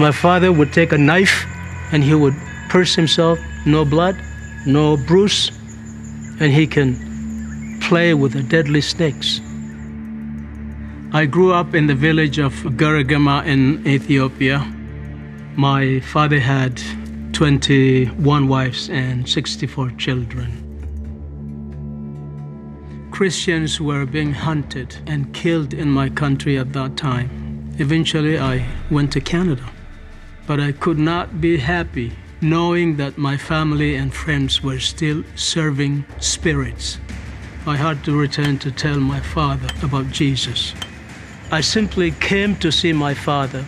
my father would take a knife and he would pierce himself, no blood, no bruise, and he can play with the deadly snakes. I grew up in the village of Garagama in Ethiopia. My father had 21 wives and 64 children. Christians were being hunted and killed in my country at that time. Eventually, I went to Canada, but I could not be happy knowing that my family and friends were still serving spirits. I had to return to tell my father about Jesus. I simply came to see my father,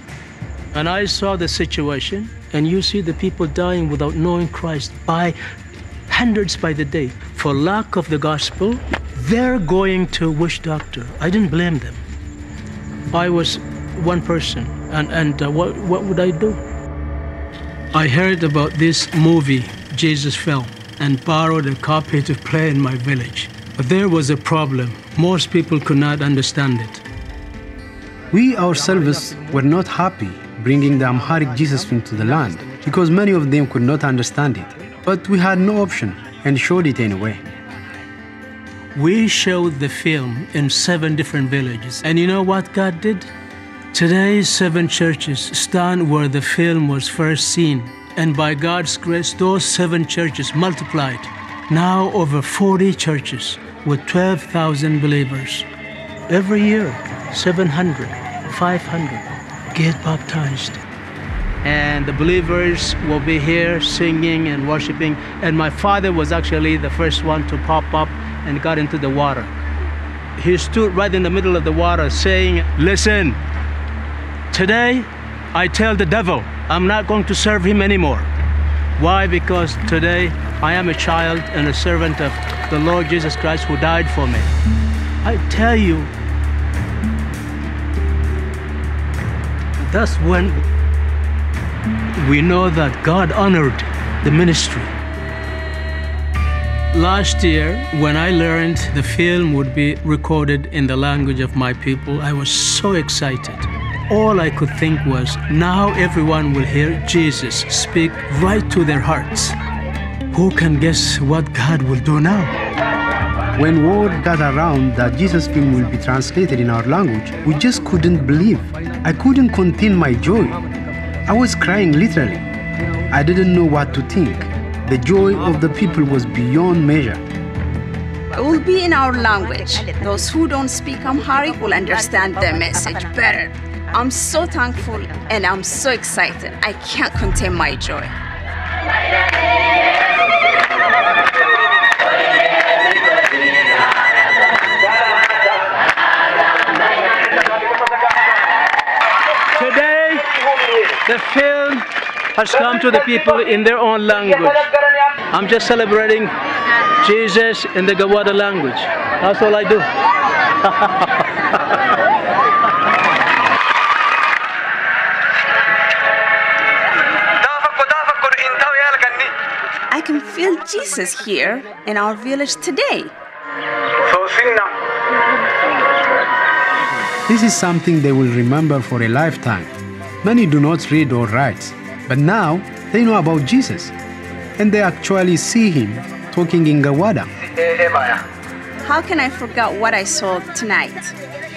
and I saw the situation, and you see the people dying without knowing Christ by hundreds by the day. For lack of the gospel, they're going to witch doctor. I didn't blame them. I was one person, and, and uh, what, what would I do? I heard about this movie, Jesus Film, and borrowed a copy to play in my village. But there was a problem. Most people could not understand it. We ourselves were not happy bringing the Amharic Jesus film to the land because many of them could not understand it. But we had no option and showed it anyway. We showed the film in seven different villages. And you know what God did? Today, seven churches stand where the film was first seen. And by God's grace, those seven churches multiplied. Now, over 40 churches with 12,000 believers. Every year, 700, 500 get baptized. And the believers will be here singing and worshiping. And my father was actually the first one to pop up and got into the water. He stood right in the middle of the water saying, Listen, today I tell the devil I'm not going to serve him anymore. Why? Because today I am a child and a servant of the Lord Jesus Christ who died for me. I tell you, that's when we know that God honored the ministry. Last year, when I learned the film would be recorded in the language of my people, I was so excited. All I could think was, now everyone will hear Jesus speak right to their hearts. Who can guess what God will do now? When word got around that Jesus film will be translated in our language, we just couldn't believe. I couldn't contain my joy. I was crying literally. I didn't know what to think. The joy of the people was beyond measure. It will be in our language. Those who don't speak Amharic will understand the message better. I'm so thankful and I'm so excited. I can't contain my joy. Today, the film has come to the people in their own language. I'm just celebrating Jesus in the Gawada language. That's all I do. feel Jesus here in our village today. This is something they will remember for a lifetime. Many do not read or write, but now they know about Jesus. And they actually see him talking in Gawada. How can I forget what I saw tonight?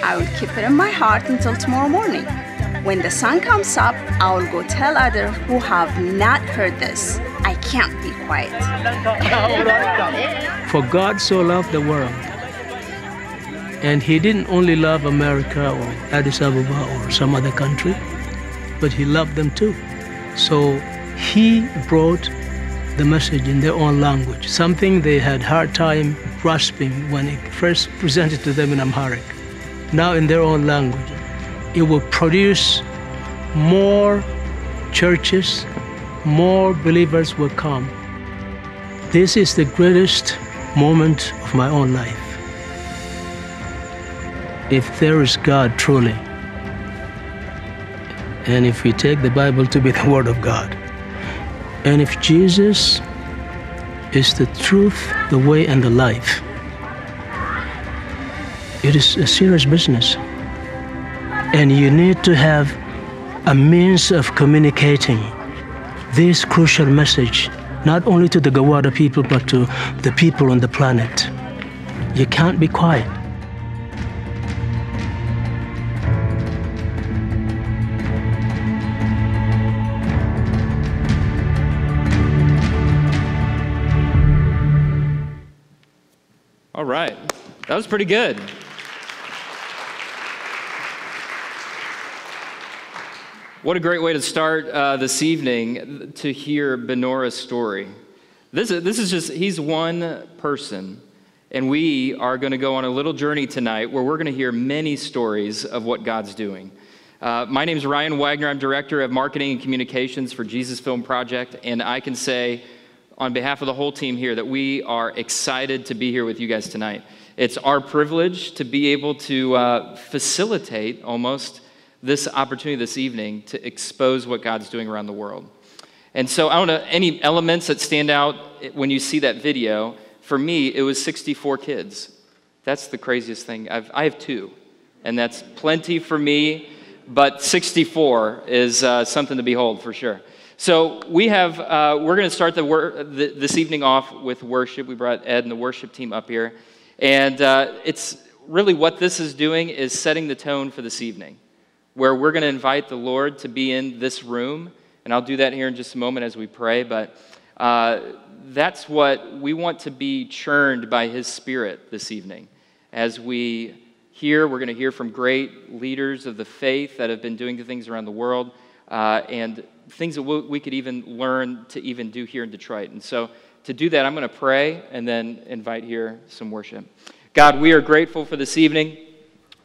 I will keep it in my heart until tomorrow morning. When the sun comes up, I will go tell others who have not heard this. Can't be quiet. For God so loved the world. And He didn't only love America or Addis Ababa or some other country, but He loved them too. So He brought the message in their own language, something they had hard time grasping when it first presented to them in Amharic. Now in their own language, it will produce more churches, more believers will come. This is the greatest moment of my own life. If there is God truly, and if we take the Bible to be the Word of God, and if Jesus is the truth, the way, and the life, it is a serious business. And you need to have a means of communicating this crucial message not only to the Gawada people but to the people on the planet. You can't be quiet. All right. That was pretty good. What a great way to start uh, this evening to hear Benora's story. This is, this is just, he's one person, and we are going to go on a little journey tonight where we're going to hear many stories of what God's doing. Uh, my name is Ryan Wagner. I'm Director of Marketing and Communications for Jesus Film Project, and I can say, on behalf of the whole team here, that we are excited to be here with you guys tonight. It's our privilege to be able to uh, facilitate almost this opportunity this evening to expose what God's doing around the world. And so, I don't know, any elements that stand out when you see that video? For me, it was 64 kids. That's the craziest thing. I've, I have two, and that's plenty for me, but 64 is uh, something to behold for sure. So we have, uh, we're going to start the wor- the, this evening off with worship. We brought Ed and the worship team up here. And uh, it's really what this is doing is setting the tone for this evening where we're going to invite the Lord to be in this room. And I'll do that here in just a moment as we pray. But uh, that's what we want to be churned by His Spirit this evening. As we hear, we're going to hear from great leaders of the faith that have been doing things around the world uh, and things that we could even learn to even do here in Detroit. And so to do that, I'm going to pray and then invite here some worship. God, we are grateful for this evening.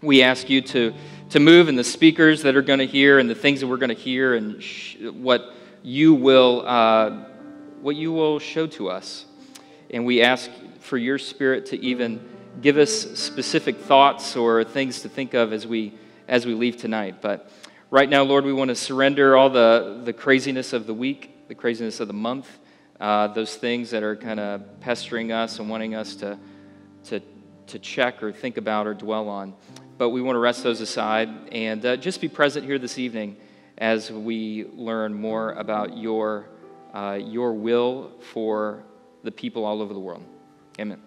We ask you to to move and the speakers that are going to hear and the things that we're going to hear and sh- what you will uh, what you will show to us. And we ask for your spirit to even give us specific thoughts or things to think of as we as we leave tonight. But right now lord we want to surrender all the the craziness of the week the craziness of the month uh, those things that are kind of pestering us and wanting us to to to check or think about or dwell on but we want to rest those aside and uh, just be present here this evening as we learn more about your, uh, your will for the people all over the world. Amen.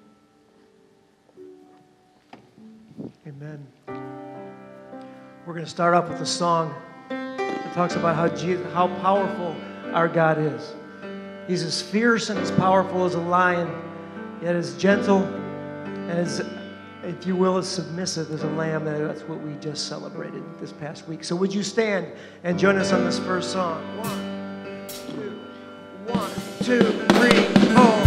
Amen. We're going to start off with a song that talks about how, Jesus, how powerful our God is. He's as fierce and as powerful as a lion, yet as gentle and as if you will, as submissive as a lamb. That's what we just celebrated this past week. So would you stand and join us on this first song? One, two, one, two, three, four.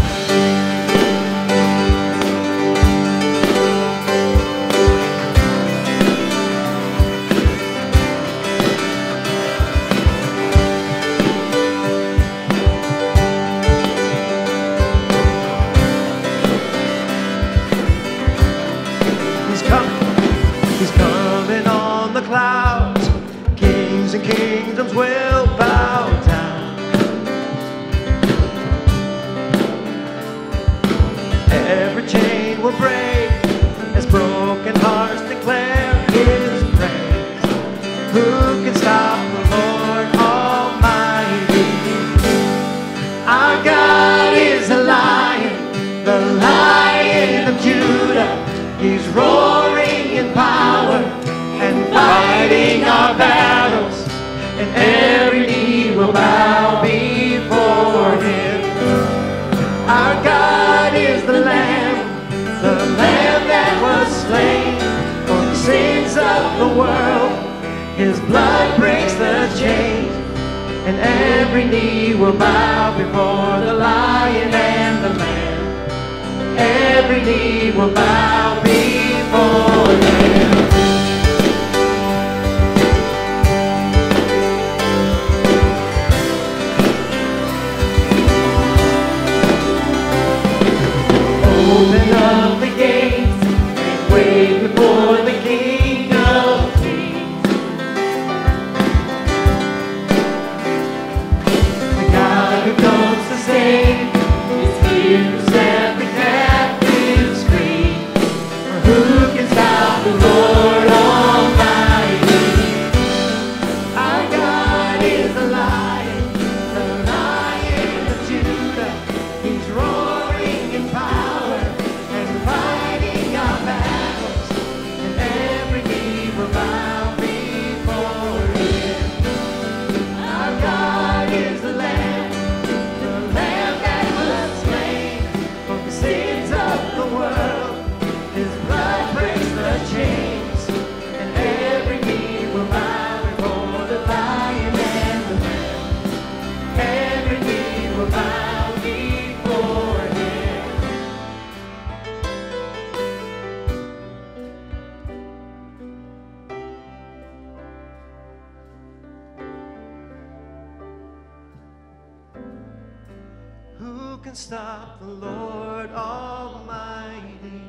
Can stop the Lord Almighty?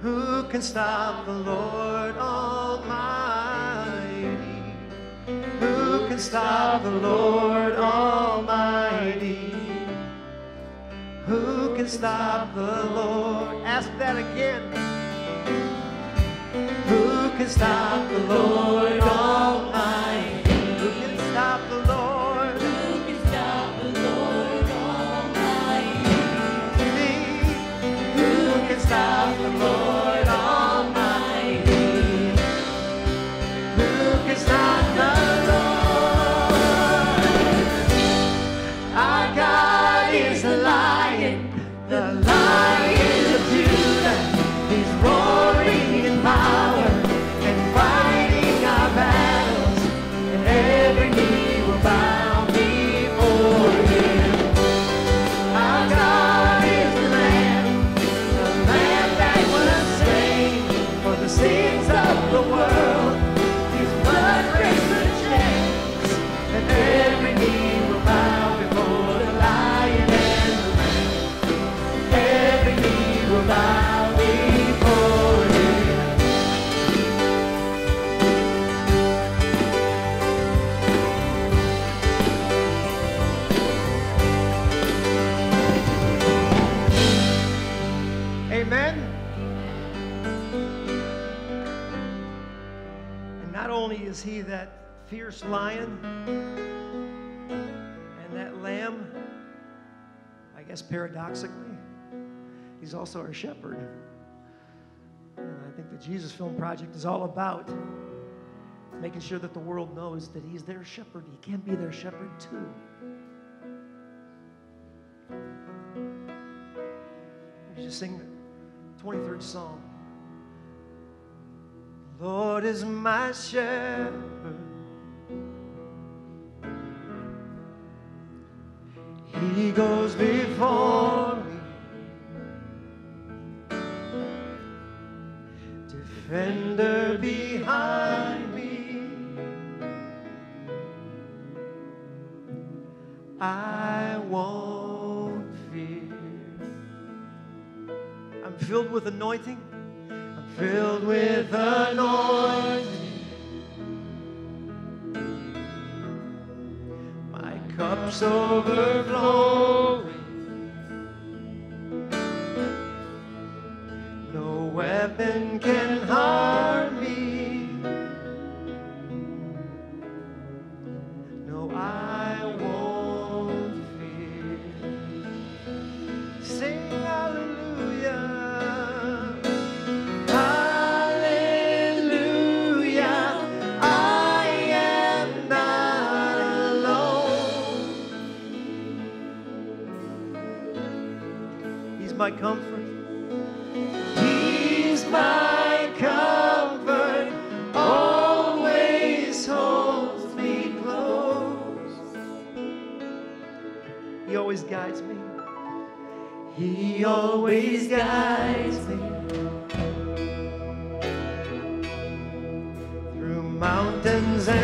Who can stop the Lord Almighty? Who can stop the Lord Almighty? Who can stop the Lord? Ask that again. Who can stop the Lord Almighty? Lion and that lamb, I guess paradoxically, he's also our shepherd. And I think the Jesus Film Project is all about making sure that the world knows that he's their shepherd. He can be their shepherd too. You just sing the 23rd Psalm. Lord is my shepherd. He goes before me. Defender behind me. I won't fear. I'm filled with anointing. I'm filled with anointing. Cup's overflowing. No weapon can harm He always guides me. Through mountains and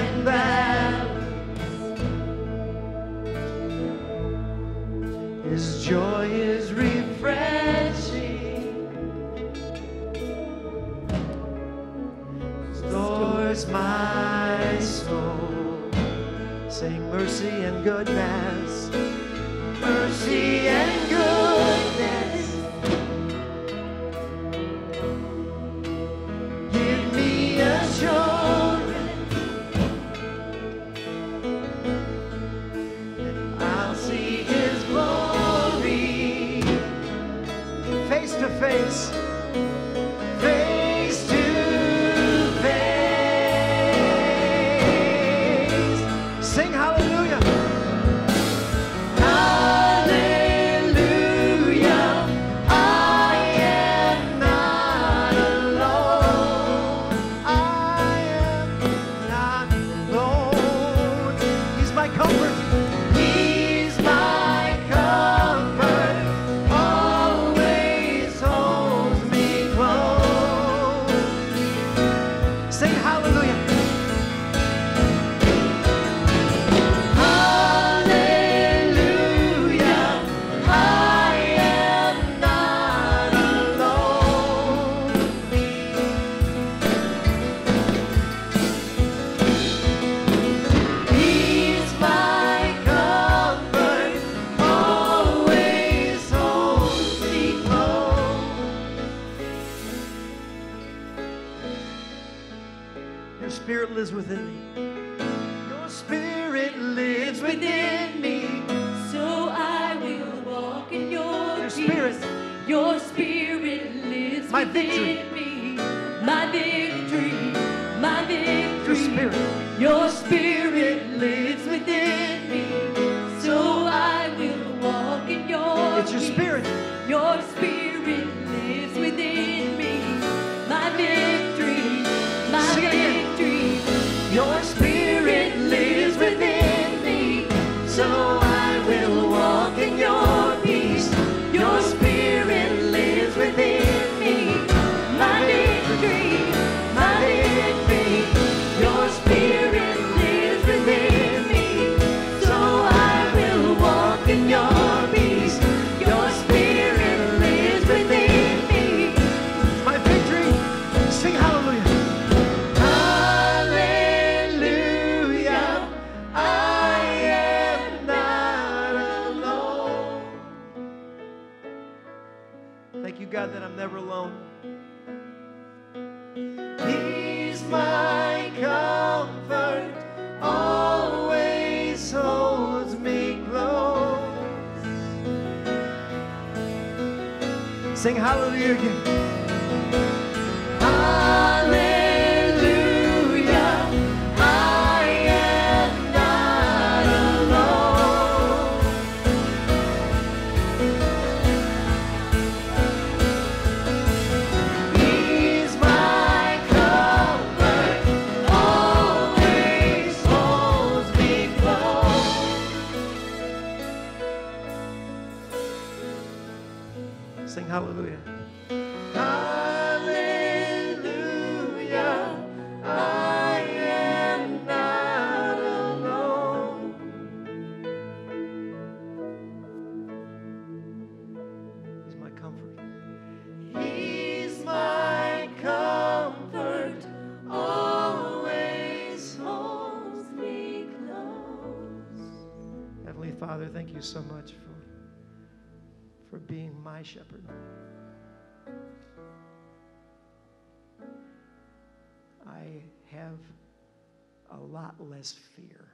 lot less fear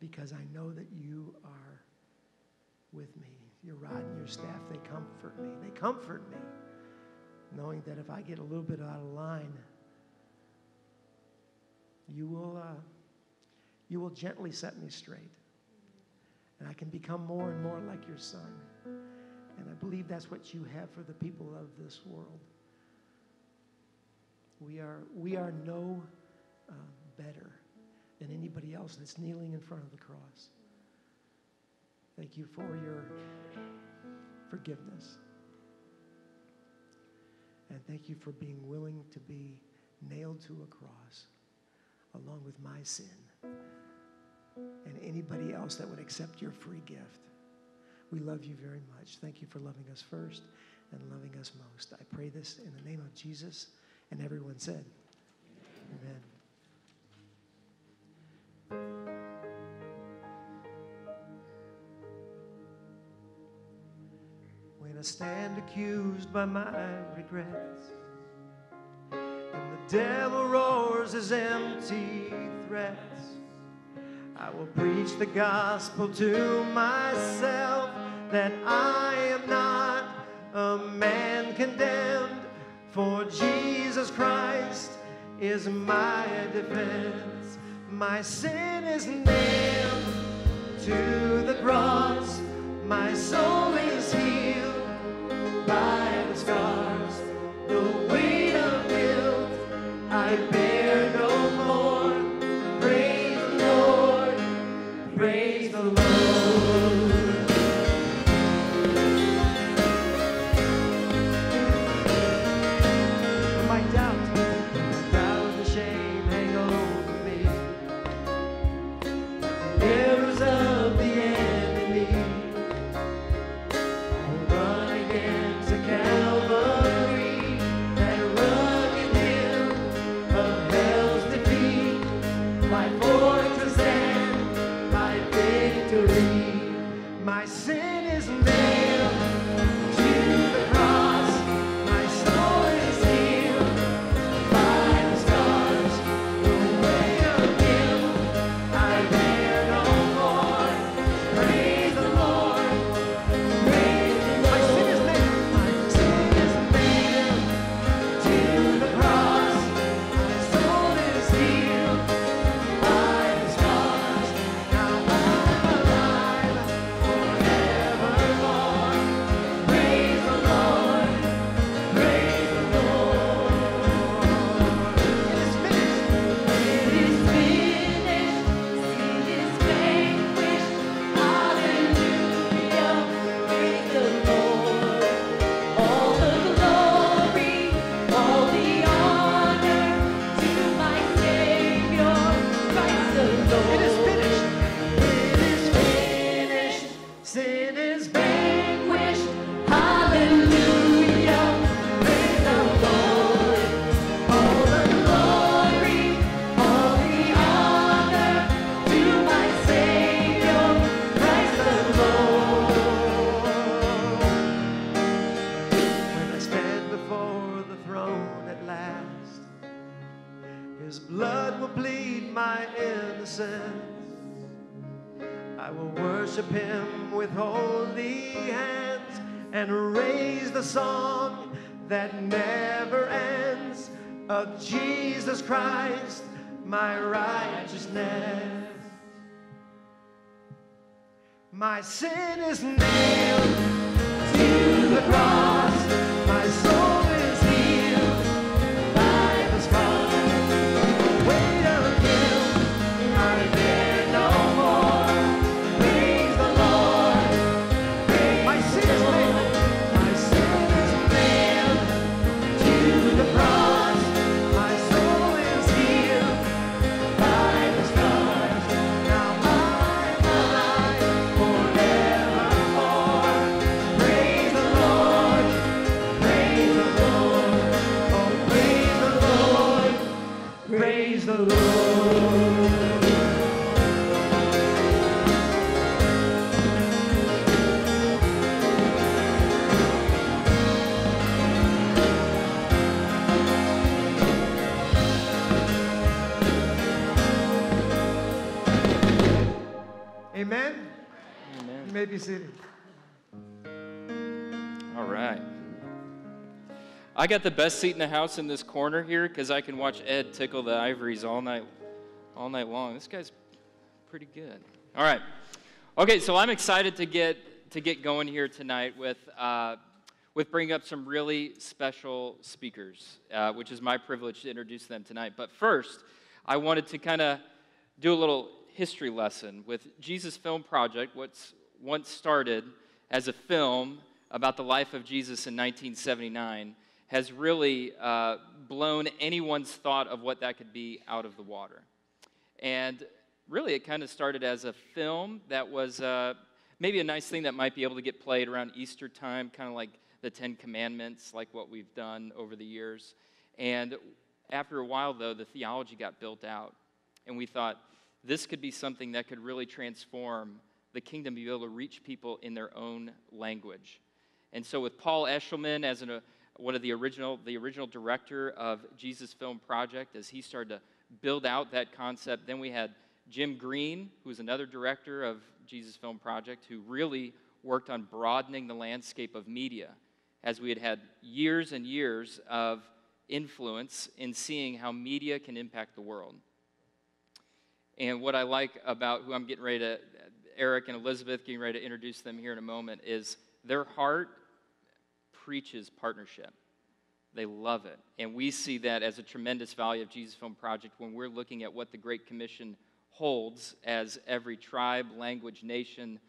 because I know that you are with me. Your rod and your staff, they comfort me. They comfort me, knowing that if I get a little bit out of line, you will, uh, you will gently set me straight. And I can become more and more like your son. And I believe that's what you have for the people of this world. We are, we are no uh, better than anybody else that's kneeling in front of the cross. Thank you for your forgiveness. And thank you for being willing to be nailed to a cross along with my sin and anybody else that would accept your free gift. We love you very much. Thank you for loving us first and loving us most. I pray this in the name of Jesus. And everyone said, Amen. When I stand accused by my regrets, and the devil roars his empty threats, I will preach the gospel to myself that I am not a man condemned, for Jesus Christ is my defense. My sin is nailed to the cross, my soul is healed by the scars, the weight of guilt I bear My sin is nailed to the cross. May be seated. All right. I got the best seat in the house in this corner here because I can watch Ed tickle the ivories all night, all night long. This guy's pretty good. All right. Okay, so I'm excited to get to get going here tonight with uh, with bringing up some really special speakers, uh, which is my privilege to introduce them tonight. But first, I wanted to kind of do a little history lesson with Jesus Film Project, what's once started as a film about the life of Jesus in 1979, has really uh, blown anyone's thought of what that could be out of the water. And really, it kind of started as a film that was uh, maybe a nice thing that might be able to get played around Easter time, kind of like the Ten Commandments, like what we've done over the years. And after a while, though, the theology got built out. And we thought this could be something that could really transform the kingdom, be able to reach people in their own language. And so, with Paul Eshelman as an, uh, one of the original, the original director of Jesus Film Project, as he started to build out that concept, then we had Jim Green, who was another director of Jesus Film Project, who really worked on broadening the landscape of media, as we had had years and years of influence in seeing how media can impact the world. And what I like about who I'm getting ready to, Eric and Elizabeth, getting ready to introduce them here in a moment, is their heart preaches partnership. They love it. And we see that as a tremendous value of Jesus Film Project when we're looking at what the Great Commission holds as every tribe, language, nation,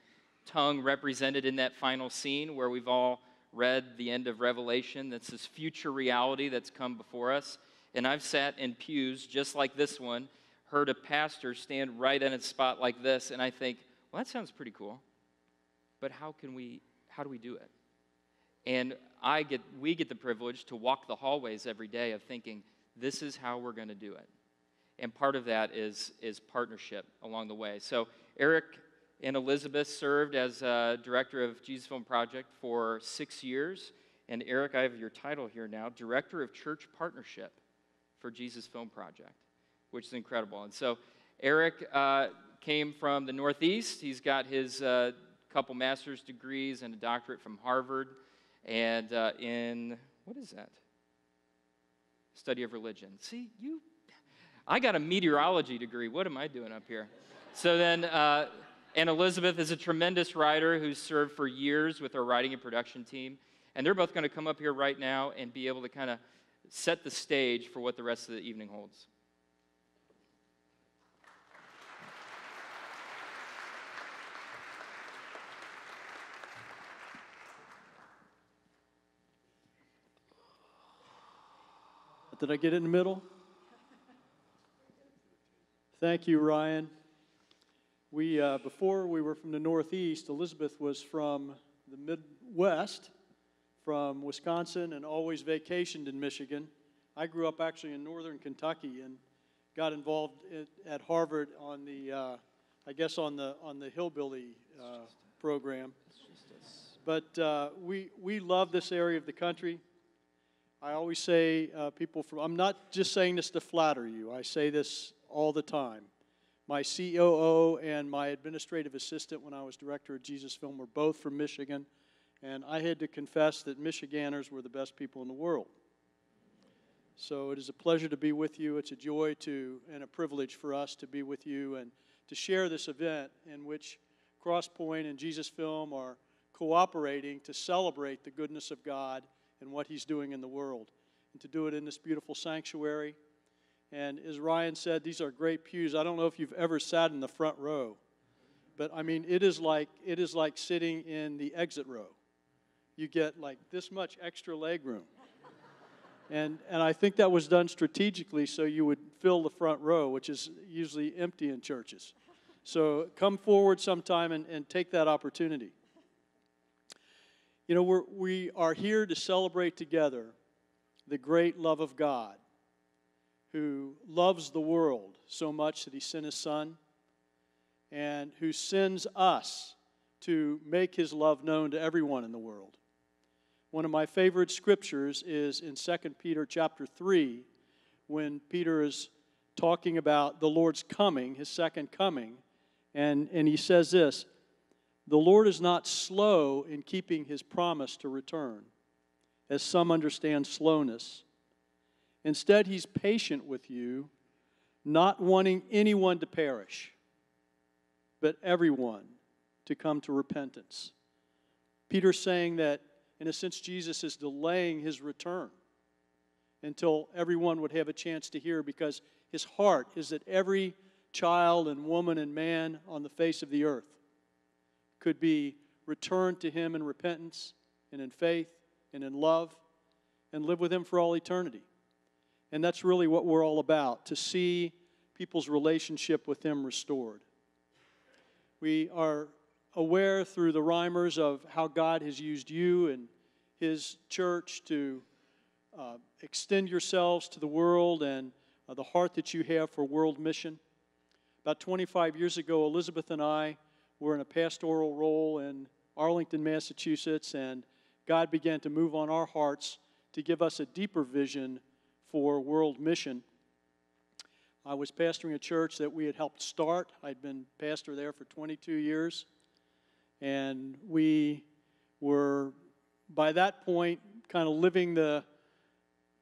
tongue represented in that final scene where we've all read the end of Revelation. That's this future reality that's come before us. And I've sat in pews just like this one, heard a pastor stand right in a spot like this, and I think, well, that sounds pretty cool. But how can we, how do we do it? And I get, we get the privilege to walk the hallways every day of thinking, this is how we're going to do it. And part of that is, is partnership along the way. So Eric and Elizabeth served as uh, director of Jesus Film Project for six years. And Eric, I have your title here now, Director of Church Partnership for Jesus Film Project, which is incredible. And so Eric uh, came from the Northeast. He's got his uh, couple master's degrees and a doctorate from Harvard. And uh, in, what is that? Study of religion. See, you, I got a meteorology degree. What am I doing up here? So then, uh, and Elizabeth is a tremendous writer who's served for years with our writing and production team. And they're both going to come up here right now and be able to kind of set the stage for what the rest of the evening holds. Did I get it in the middle? Thank you, Ryan. We, uh, before we were from the Northeast, Elizabeth was from the Midwest, from Wisconsin, and always vacationed in Michigan. I grew up actually in northern Kentucky and got involved at, Harvard on the, uh, I guess, on the, on the hillbilly uh, program. But uh, we, we love this area of the country. I always say, uh, people from, I'm not just saying this to flatter you, I say this all the time. My COO and my administrative assistant when I was director of Jesus Film were both from Michigan, and I had to confess that Michiganders were the best people in the world. So it is a pleasure to be with you. It's a joy to and a privilege for us to be with you and to share this event in which Crosspointe and Jesus Film are cooperating to celebrate the goodness of God and what He's doing in the world, and to do it in this beautiful sanctuary. And as Ryan said, these are great pews. I don't know if you've ever sat in the front row, but I mean, it is like it is like sitting in the exit row. You get like this much extra leg room. And, and I think that was done strategically so you would fill the front row, which is usually empty in churches. So come forward sometime and, and take that opportunity. You know, we're, we are here to celebrate together the great love of God, who loves the world so much that he sent his Son, and who sends us to make his love known to everyone in the world. One of my favorite scriptures is in 2 Peter chapter 3 when Peter is talking about the Lord's coming, his second coming, and, and he says this The Lord is not slow in keeping his promise to return, as some understand slowness. Instead, he's patient with you, not wanting anyone to perish, but everyone to come to repentance. Peter's saying that in a sense, Jesus is delaying his return until everyone would have a chance to hear because his heart is that every child and woman and man on the face of the earth could be returned to him in repentance and in faith and in love and live with him for all eternity. And that's really what we're all about to see people's relationship with him restored. We are aware through the rhymers of how God has used you and His church to uh, extend yourselves to the world and uh, the heart that you have for world mission. About 25 years ago, Elizabeth and I were in a pastoral role in Arlington, Massachusetts, and God began to move on our hearts to give us a deeper vision for world mission. I was pastoring a church that we had helped start. I'd been pastor there for 22 years. And we were, by that point, kind of living the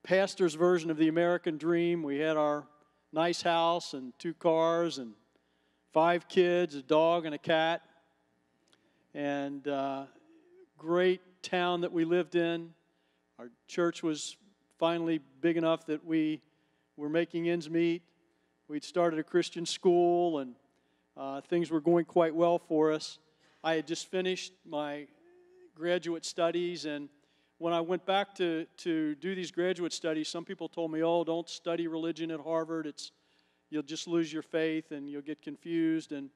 pastor's version of the American dream. We had our nice house and two cars and five kids, a dog, and a cat. And uh, great town that we lived in. Our church was finally big enough that we were making ends meet. We'd started a Christian school, and uh, things were going quite well for us. I had just finished my graduate studies, and when I went back to, to do these graduate studies, some people told me, oh, don't study religion at Harvard. It's, you'll just lose your faith and you'll get confused. And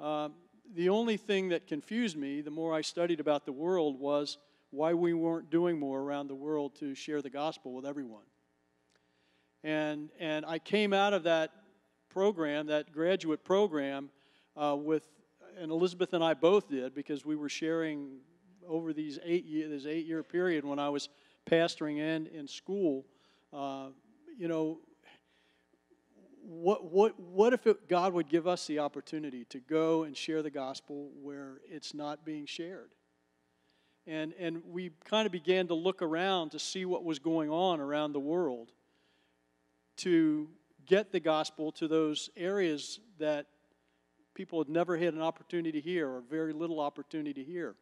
uh, the only thing that confused me, the more I studied about the world, was why we weren't doing more around the world to share the gospel with everyone. And, and I came out of that program, that graduate program, uh, with and Elizabeth and I both did because we were sharing over these eight year, this eight year period when I was pastoring and in school. Uh, you know, what what what if it, God would give us the opportunity to go and share the gospel where it's not being shared? And and we kind of began to look around to see what was going on around the world to get the gospel to those areas that people had never had an opportunity to hear or very little opportunity to hear.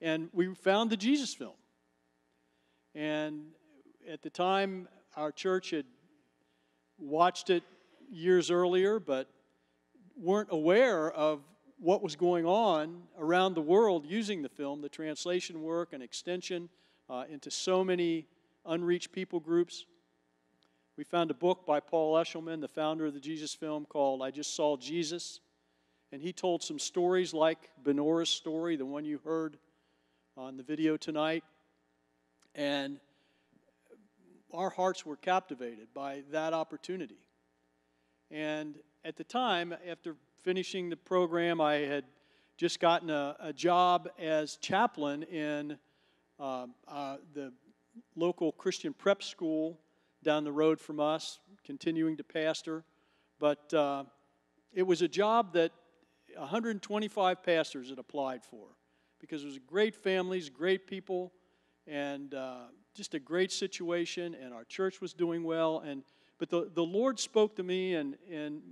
And we found the Jesus film. And at the time, our church had watched it years earlier, but weren't aware of what was going on around the world using the film, the translation work and extension uh, into so many unreached people groups. We found a book by Paul Eshelman, the founder of the Jesus film, called I Just Saw Jesus And he told some stories like Benora's story, the one you heard on the video tonight. And our hearts were captivated by that opportunity. And at the time, after finishing the program, I had just gotten a, a job as chaplain in uh, uh, the local Christian prep school down the road from us, continuing to pastor. But uh, it was a job that 125 pastors had applied for because it was great families, great people, and uh, just a great situation, and our church was doing well. And but the, the Lord spoke to me in, in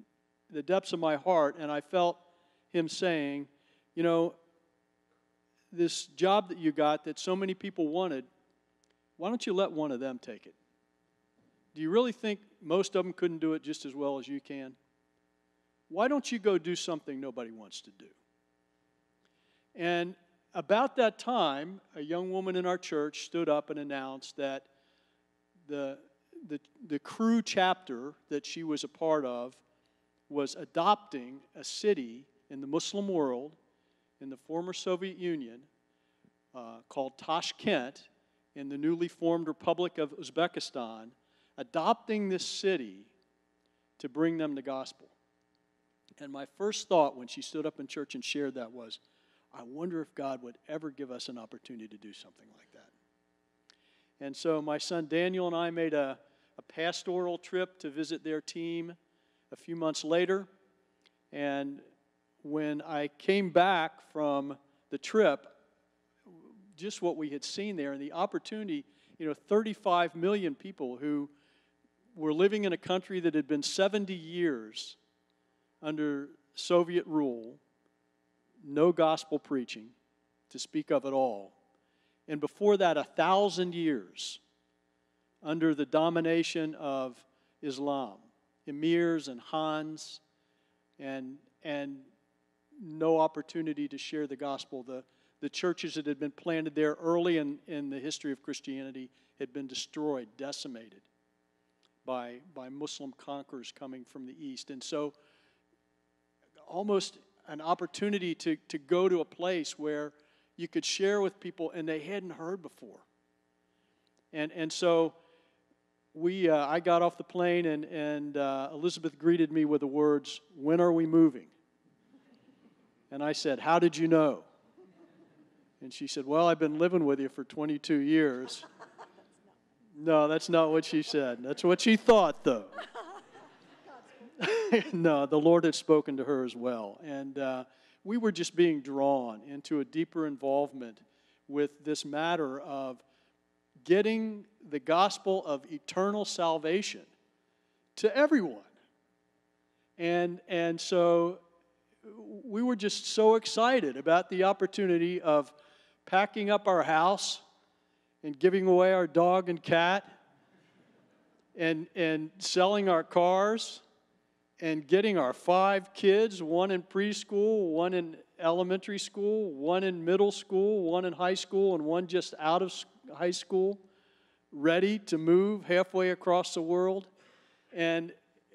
the depths of my heart, and I felt Him saying, you know, this job that you got that so many people wanted, why don't you let one of them take it? Do you really think most of them couldn't do it just as well as you can? Why don't you go do something nobody wants to do? And about that time, a young woman in our church stood up and announced that the, the, the Cru chapter that she was a part of was adopting a city in the Muslim world in the former Soviet Union uh, called Tashkent in the newly formed Republic of Uzbekistan, adopting this city to bring them the gospel. And my first thought when she stood up in church and shared that was, I wonder if God would ever give us an opportunity to do something like that. And so my son Daniel and I made a, a pastoral trip to visit their team a few months later. And when I came back from the trip, just what we had seen there and the opportunity, you know, 35 million people who were living in a country that had been 70 years under Soviet rule, no gospel preaching to speak of at all. And before that, a thousand years under the domination of Islam, emirs and Khans, and, and no opportunity to share the gospel. The, the churches that had been planted there early in, in the history of Christianity had been destroyed, decimated by, by Muslim conquerors coming from the east. And so, almost an opportunity to, to go to a place where you could share with people and they hadn't heard before. And, and so, we, uh, I got off the plane, and, and uh, Elizabeth greeted me with the words, When are we moving? And I said, How did you know? And she said, Well, I've been living with you for 22 years. no, that's not what she said. That's what she thought, though. no, the Lord had spoken to her as well. And uh, we were just being drawn into a deeper involvement with this matter of getting the gospel of eternal salvation to everyone. And, and so we were just so excited about the opportunity of packing up our house and giving away our dog and cat and, and selling our cars and getting our five kids one in preschool, one in elementary school, one in middle school, one in high school, and one just out of high school ready to move halfway across the world. And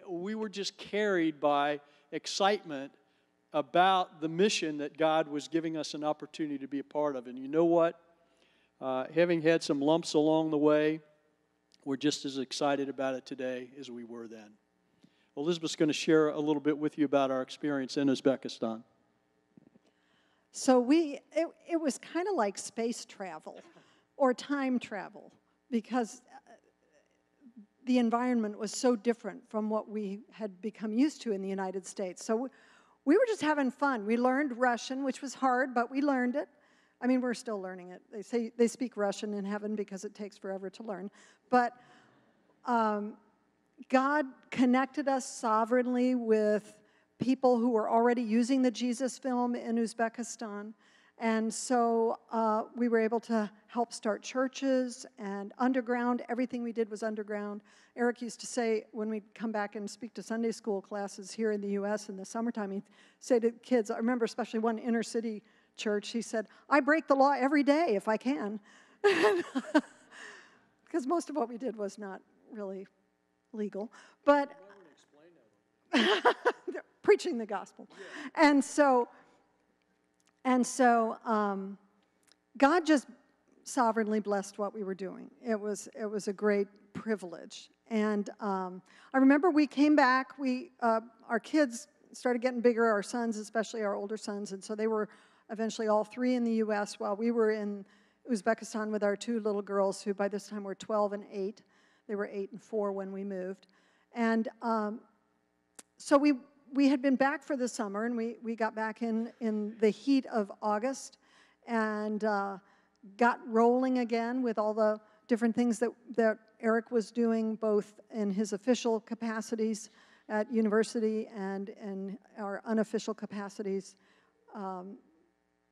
we were just carried by excitement about the mission that God was giving us an opportunity to be a part of. And you know what? Uh, having had some lumps along the way, we're just as excited about it today as we were then. Elizabeth's going to share a little bit with you about our experience in Uzbekistan. So we, it, it was kind of like space travel or time travel because uh, the environment was so different from what we had become used to in the United States. So we were just having fun. We learned Russian, which was hard, but we learned it. I mean, we're still learning it. They say they speak Russian in heaven because it takes forever to learn. But um, God connected us sovereignly with people who were already using the Jesus film in Uzbekistan. And so uh, we were able to help start churches and underground. Everything we did was underground. Eric used to say when we'd come back and speak to Sunday school classes here in the US in the summertime, he'd say to kids, I remember especially one inner city church, he said, I break the law every day if I can. Because most of what we did was not really legal. But preaching the gospel. And so, and so um, God just sovereignly blessed what we were doing. It was, it was a great privilege. And um, I remember we came back, we, uh, our kids started getting bigger, our sons, especially our older sons, and so they were eventually all three in the US while we were in Uzbekistan with our two little girls who by this time were 12 and 8. They were 8 and 4 when we moved. And um, so we, we had been back for the summer, and we, we got back in, in the heat of August and uh, got rolling again with all the different things that, that Eric was doing, both in his official capacities at university and in our unofficial capacities um,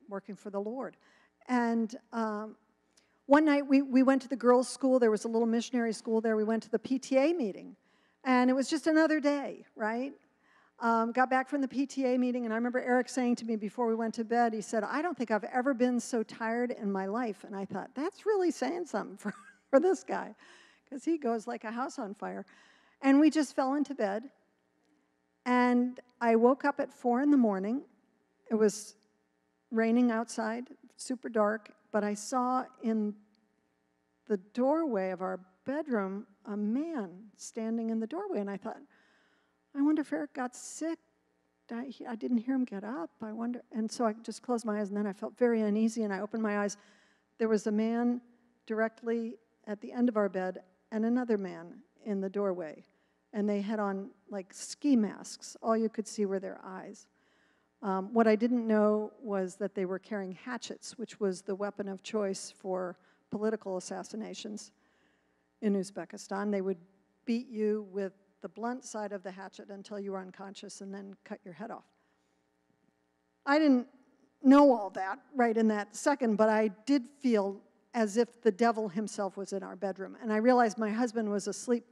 working for the Lord. And um, one night we, we went to the girls' school. There was a little missionary school there. We went to the PTA meeting. And it was just another day, right? Um, got back from the PTA meeting, and I remember Eric saying to me before we went to bed, he said, I don't think I've ever been so tired in my life. And I thought, that's really saying something for, for this guy, because he goes like a house on fire. And we just fell into bed. And I woke up at four in the morning. It was raining outside, super dark, but I saw in the doorway of our bedroom a man standing in the doorway, and I thought, I wonder if Eric got sick. I, I didn't hear him get up. I wonder, and so I just closed my eyes, and then I felt very uneasy, and I opened my eyes. There was a man directly at the end of our bed, and another man in the doorway, and they had on like ski masks. All you could see were their eyes. Um, what I didn't know was that they were carrying hatchets, which was the weapon of choice for political assassinations in Uzbekistan. They would beat you with the blunt side of the hatchet until you were unconscious and then cut your head off. I didn't know all that right in that second, but I did feel as if the devil himself was in our bedroom. And I realized my husband was asleep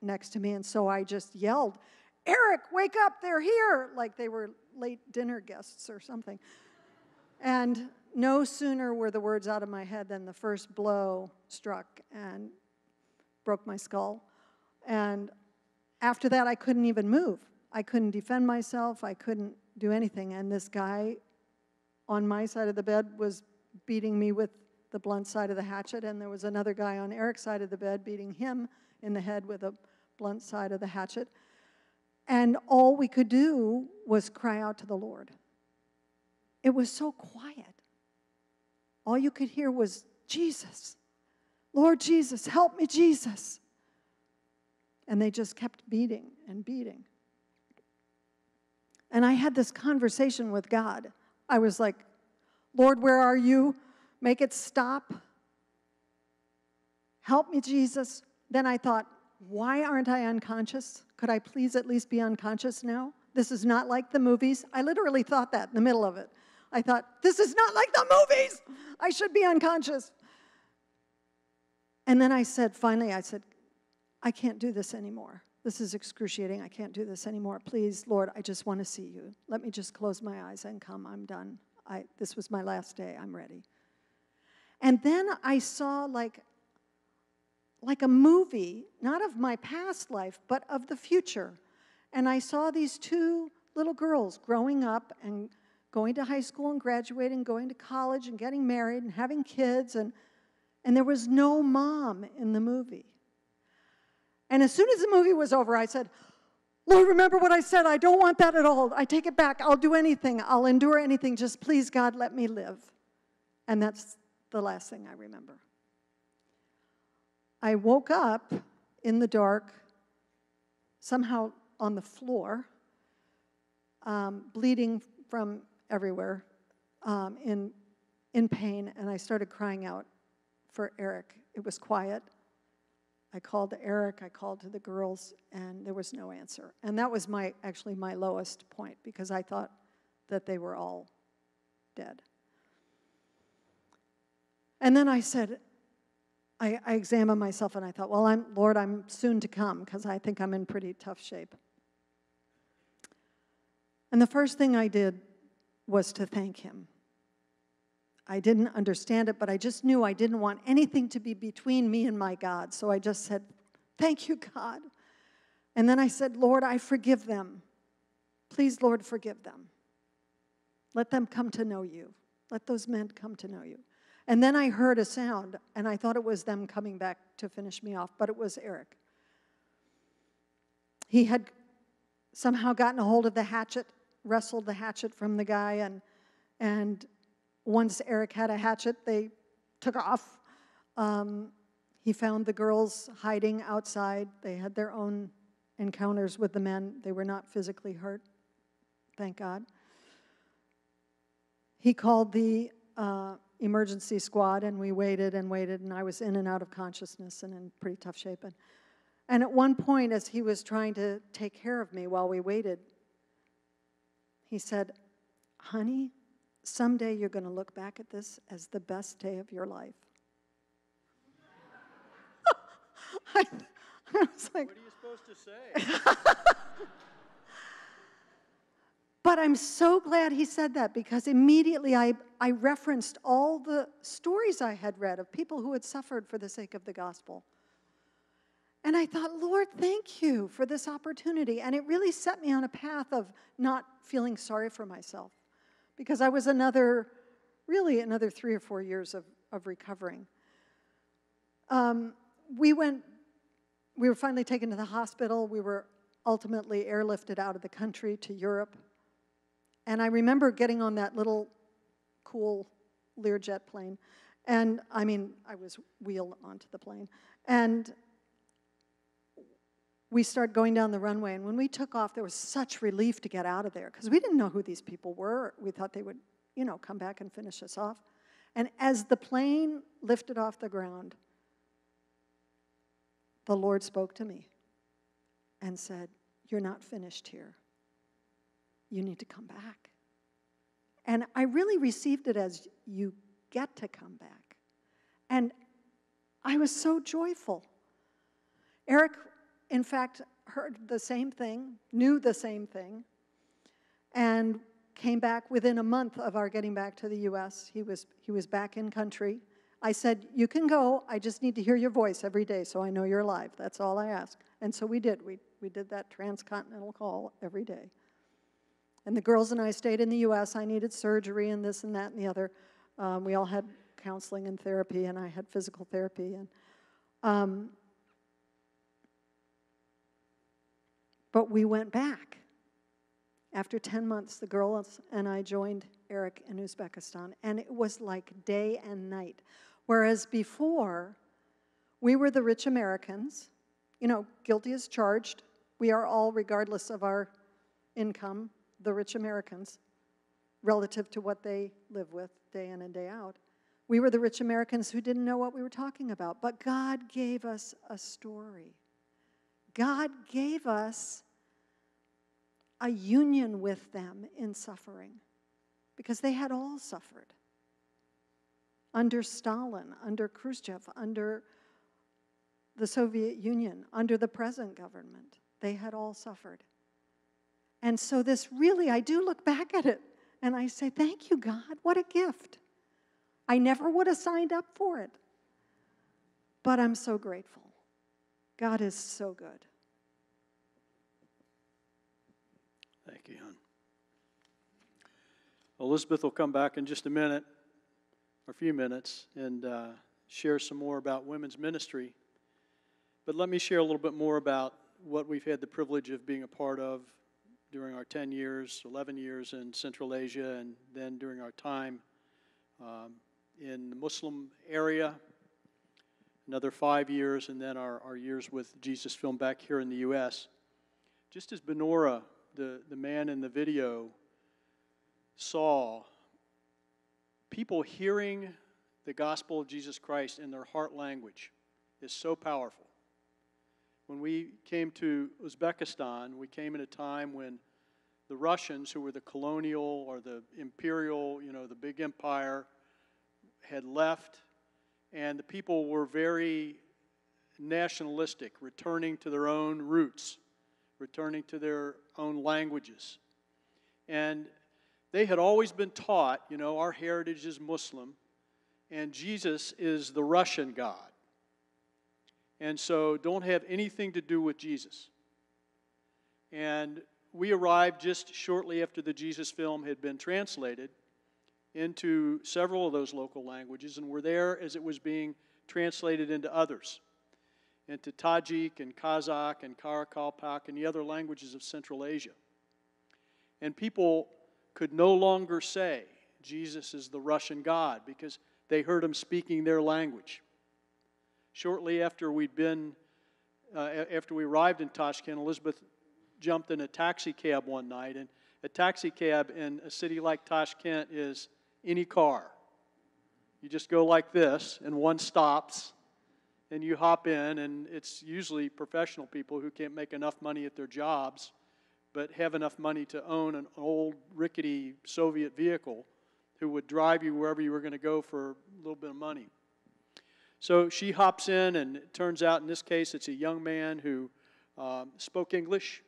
next to me, and so I just yelled, Eric, wake up, they're here, like they were late dinner guests or something. And no sooner were the words out of my head than the first blow struck and broke my skull. And after that, I couldn't even move. I couldn't defend myself. I couldn't do anything. And this guy on my side of the bed was beating me with the blunt side of the hatchet, and there was another guy on Eric's side of the bed beating him in the head with a blunt side of the hatchet. And all we could do was cry out to the Lord. It was so quiet. All you could hear was, Jesus, Lord Jesus, help me, Jesus. And they just kept beating and beating. And I had this conversation with God. I was like, Lord, where are you? Make it stop. Help me, Jesus. Then I thought, why aren't I unconscious? Could I please at least be unconscious now? This is not like the movies. I literally thought that in the middle of it. I thought, this is not like the movies. I should be unconscious. And then I said, finally, I said, I can't do this anymore. This is excruciating. I can't do this anymore. Please, Lord, I just want to see you. Let me just close my eyes and come. I'm done. I, this was my last day. I'm ready. And then I saw like, like a movie, not of my past life, but of the future. And I saw these two little girls growing up and going to high school and graduating, going to college and getting married and having kids. And, and there was no mom in the movie. And as soon as the movie was over, I said, Lord, remember what I said. I don't want that at all. I take it back. I'll do anything. I'll endure anything. Just please, God, let me live. And that's the last thing I remember. I woke up in the dark, somehow on the floor, um, bleeding from everywhere, um, in, in pain, and I started crying out for Eric. It was quiet. I called to Eric, I called to the girls, and there was no answer. And that was my actually my lowest point because I thought that they were all dead. And then I said, I, I examined myself and I thought, well, I'm Lord, I'm soon to come because I think I'm in pretty tough shape. And the first thing I did was to thank him. I didn't understand it, but I just knew I didn't want anything to be between me and my God. So I just said, Thank you, God, And then I said, Lord, I forgive them. Please, Lord, forgive them. Let them come to know you. Let those men come to know you. And then I heard a sound, and I thought it was them coming back to finish me off, but it was Eric. He had somehow gotten a hold of the hatchet, wrestled the hatchet from the guy, and, and once Eric had a hatchet, they took off. Um, he found the girls hiding outside. They had their own encounters with the men. They were not physically hurt, thank God. He called the uh, emergency squad, and we waited and waited, and I was in and out of consciousness and in pretty tough shape. And, and at one point, as he was trying to take care of me while we waited, he said, Honey, someday you're going to look back at this as the best day of your life. I, I was like, What are you supposed to say? But I'm so glad he said that because immediately I, I referenced all the stories I had read of people who had suffered for the sake of the gospel. And I thought, Lord, thank you for this opportunity. And it really set me on a path of not feeling sorry for myself because I was another, really another three or four years of, of recovering. Um, we went, we were finally taken to the hospital. We were ultimately airlifted out of the country to Europe. And I remember getting on that little cool Learjet plane. And I mean, I was wheeled onto the plane. And we started going down the runway. And when we took off, there was such relief to get out of there because we didn't know who these people were. We thought they would, you know, come back and finish us off. And as the plane lifted off the ground, the Lord spoke to me and said, You're not finished here you need to come back. And I really received it as you get to come back. And I was so joyful. Eric, in fact, heard the same thing, knew the same thing, and came back within a month of our getting back to the US. He was, he was back in country. I said, You can go. I just need to hear your voice every day so I know you're alive. That's all I ask. And so we did. We, we did that transcontinental call every day. And the girls and I stayed in the US. I needed surgery and this and that and the other. Um, we all had counseling and therapy, and I had physical therapy. And, um, but we went back. After 10 months, the girls and I joined Eric in Uzbekistan, and it was like day and night. Whereas before, we were the rich Americans, you know, guilty as charged. We are all, regardless of our income, the rich Americans relative to what they live with day in and day out. We were the rich Americans who didn't know what we were talking about, but God gave us a story. God gave us a union with them in suffering because they had all suffered under Stalin, under Khrushchev, under the Soviet Union, under the present government. They had all suffered. And so, this really, I do look back at it and I say, Thank you, God. What a gift. I never would have signed up for it. But I'm so grateful. God is so good. Thank you, hon. Elizabeth will come back in just a minute, or a few minutes, and uh, share some more about women's ministry. But let me share a little bit more about what we've had the privilege of being a part of during our 10 years, 11 years in Central Asia, and then during our time um, in the Muslim area, another five years, and then our, our years with Jesus Film back here in the U.S. Just as Benora, the, the man in the video, saw people hearing the gospel of Jesus Christ in their heart language is so powerful. When we came to Uzbekistan, we came in a time when the Russians, who were the colonial or the imperial, you know, the big empire, had left, and the people were very nationalistic, returning to their own roots, returning to their own languages. And they had always been taught, you know, our heritage is Muslim, and Jesus is the Russian God. And so don't have anything to do with Jesus. And we arrived just shortly after the Jesus film had been translated into several of those local languages and were there as it was being translated into others, into Tajik and Kazakh and Karakalpak and the other languages of Central Asia. And people could no longer say Jesus is the Russian God because they heard him speaking their language. Shortly after we'd been, uh, after we arrived in Tashkent, Elizabeth jumped in a taxi cab one night, and a taxi cab in a city like Tashkent is any car. You just go like this, and one stops, and you hop in, and it's usually professional people who can't make enough money at their jobs, but have enough money to own an old rickety Soviet vehicle who would drive you wherever you were going to go for a little bit of money. So she hops in, and it turns out in this case it's a young man who um, spoke English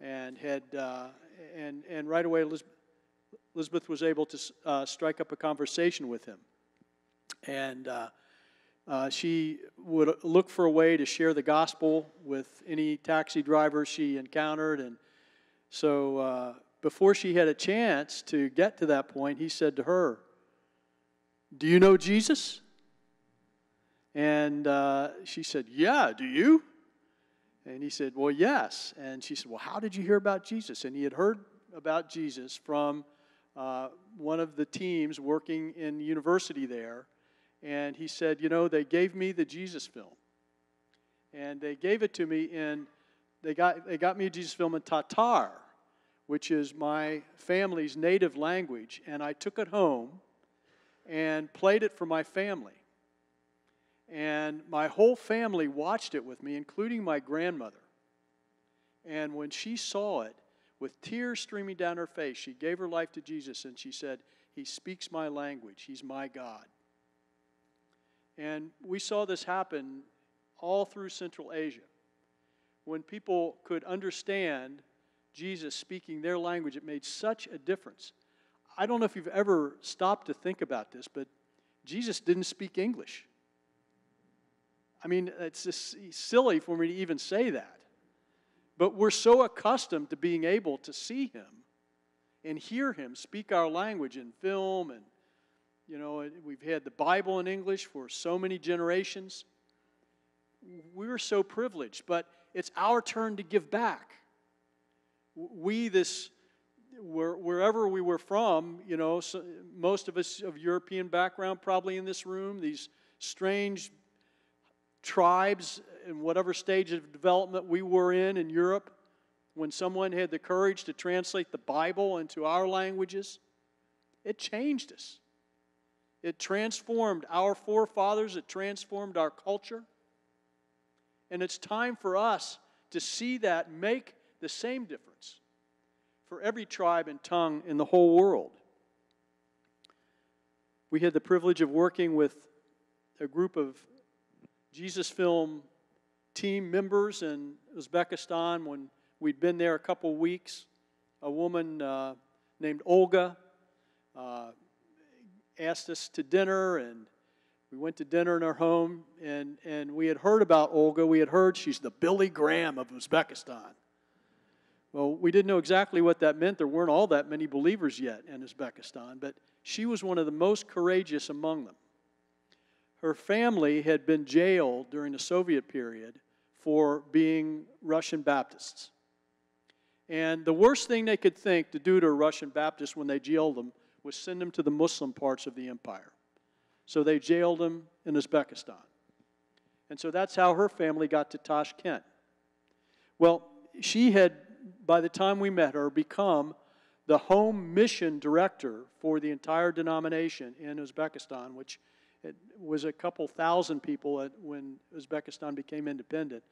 and had uh, and and right away Elizabeth, Elizabeth was able to uh, strike up a conversation with him, and uh, uh, she would look for a way to share the gospel with any taxi driver she encountered, and so uh, before she had a chance to get to that point, he said to her, "Do you know Jesus?" And uh, she said, Yeah, do you? And he said, Well, yes. And she said, Well, how did you hear about Jesus? And he had heard about Jesus from uh, one of the teams working in university there. And he said, You know, they gave me the Jesus film. And they gave it to me in, they got, they got me a Jesus film in Tatar, which is my family's native language. And I took it home and played it for my family. And my whole family watched it with me, including my grandmother. And when she saw it, with tears streaming down her face, she gave her life to Jesus and she said, He speaks my language, He's my God. And we saw this happen all through Central Asia. When people could understand Jesus speaking their language, it made such a difference. I don't know if you've ever stopped to think about this, but Jesus didn't speak English. I mean, it's just silly for me to even say that. But we're so accustomed to being able to see him and hear him speak our language in film and you know we've had the bible in english for so many generations. We're so privileged but it's our turn to give back. We this wherever we were from you know most of us of european background probably in this room these strange tribes in whatever stage of development we were in in Europe, when someone had the courage to translate the Bible into our languages, it changed us. It transformed our forefathers, it transformed our culture. And it's time for us to see that make the same difference for every tribe and tongue in the whole world. We had the privilege of working with a group of Jesus Film team members in Uzbekistan when we'd been there a couple weeks. A woman uh, named Olga uh, asked us to dinner, and we went to dinner in her home. And, and we had heard about Olga. We had heard she's the Billy Graham of Uzbekistan. Well, we didn't know exactly what that meant. There weren't all that many believers yet in Uzbekistan, but she was one of the most courageous among them her family had been jailed during the Soviet period for being Russian Baptists. And the worst thing they could think to do to a Russian Baptist when they jailed them was send them to the Muslim parts of the empire. So they jailed them in Uzbekistan. And so that's how her family got to Tashkent. Well, she had, by the time we met her, become the home mission director for the entire denomination in Uzbekistan, which it was a couple thousand people at, when Uzbekistan became independent,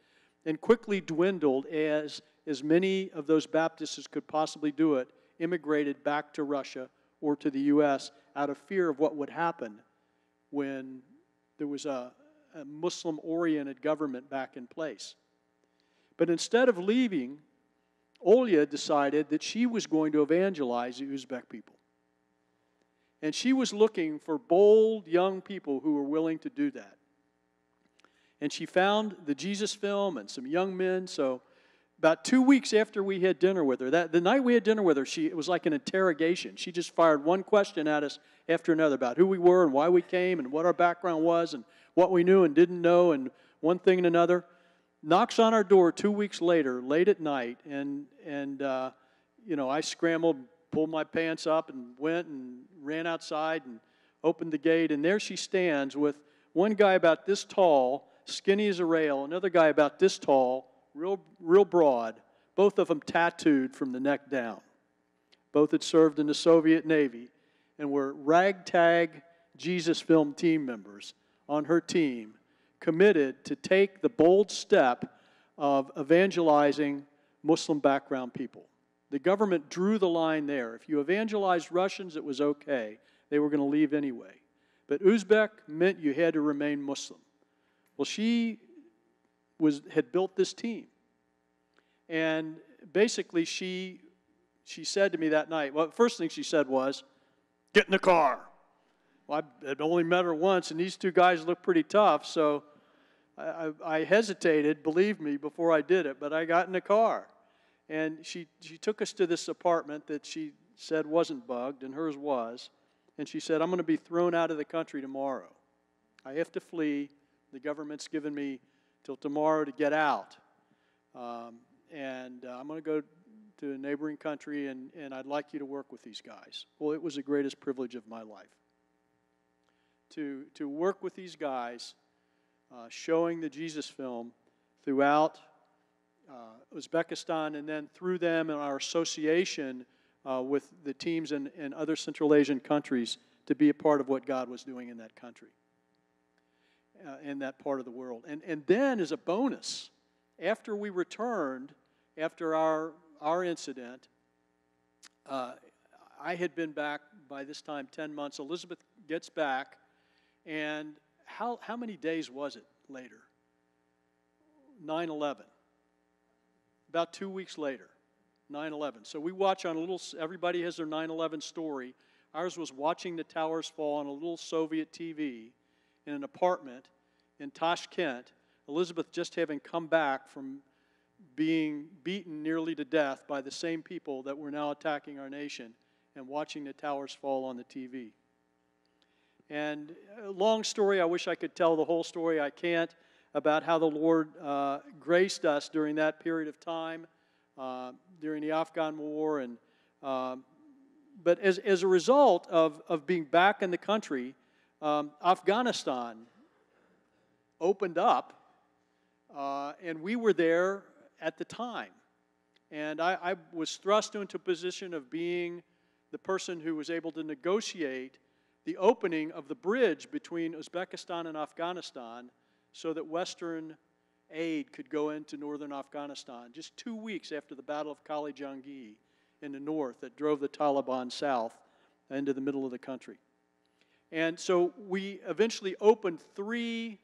and quickly dwindled as as many of those Baptists as could possibly do it immigrated back to Russia or to the U.S. out of fear of what would happen when there was a, a Muslim oriented government back in place. But instead of leaving, Olya decided that she was going to evangelize the Uzbek people. And she was looking for bold young people who were willing to do that. And she found the Jesus film and some young men. So about two weeks after we had dinner with her, that the night we had dinner with her, she it was like an interrogation. She just fired one question at us after another about who we were and why we came and what our background was and what we knew and didn't know and one thing and another. Knocks on our door two weeks later, late at night, and and uh, you know I scrambled, pulled my pants up, and went and ran outside and opened the gate, and there she stands with one guy about this tall, skinny as a rail, another guy about this tall, real, real broad, both of them tattooed from the neck down. Both had served in the Soviet Navy and were ragtag Jesus film team members on her team, committed to take the bold step of evangelizing Muslim background people. The government drew the line there. If you evangelized Russians, it was okay. They were going to leave anyway. But Uzbek meant you had to remain Muslim. Well, she was, had built this team. And basically, she, she said to me that night, well, the first thing she said was, Get in the car. Well, I had only met her once, and these two guys looked pretty tough, so I, I, I hesitated, believe me, before I did it, but I got in the car. And she, she took us to this apartment that she said wasn't bugged, and hers was. And she said, I'm going to be thrown out of the country tomorrow. I have to flee. The government's given me till tomorrow to get out. Um, and uh, I'm going to go to a neighboring country, and, and I'd like you to work with these guys. Well, it was the greatest privilege of my life to, to work with these guys, uh, showing the Jesus film throughout Uzbekistan, and then through them and our association uh, with the teams in, in other Central Asian countries to be a part of what God was doing in that country, uh, in that part of the world. And, and then, as a bonus, after we returned, after our, our incident, uh, I had been back by this time 10 months. Elizabeth gets back, and how, how many days was it later? 9 11. About two weeks later. 9 11. So we watch on a little, everybody has their 9 11 story. Ours was watching the towers fall on a little Soviet TV in an apartment in Tashkent. Elizabeth just having come back from being beaten nearly to death by the same people that were now attacking our nation and watching the towers fall on the TV. And a long story, I wish I could tell the whole story. I can't about how the Lord uh, graced us during that period of time uh, during the Afghan war. And, um, but as, as a result of, of being back in the country, um, Afghanistan opened up, uh, and we were there at the time. And I, I was thrust into a position of being the person who was able to negotiate the opening of the bridge between Uzbekistan and Afghanistan so that Western aid could go into northern Afghanistan just two weeks after the Battle of Qala-i-Jangi in the north that drove the Taliban south into the middle of the country. And so we eventually opened three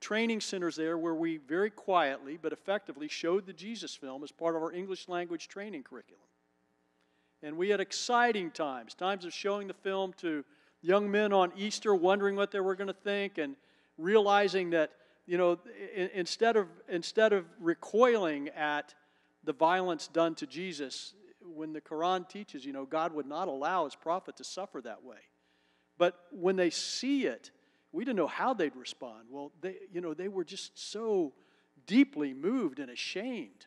training centers there where we very quietly but effectively showed the Jesus film as part of our English language training curriculum. And we had exciting times, times of showing the film to young men on Easter, wondering what they were going to think and realizing that you know, instead of, instead of recoiling at the violence done to Jesus, when the Quran teaches, you know, God would not allow his prophet to suffer that way. But when they see it, we didn't know how they'd respond. Well, they, you know, they were just so deeply moved and ashamed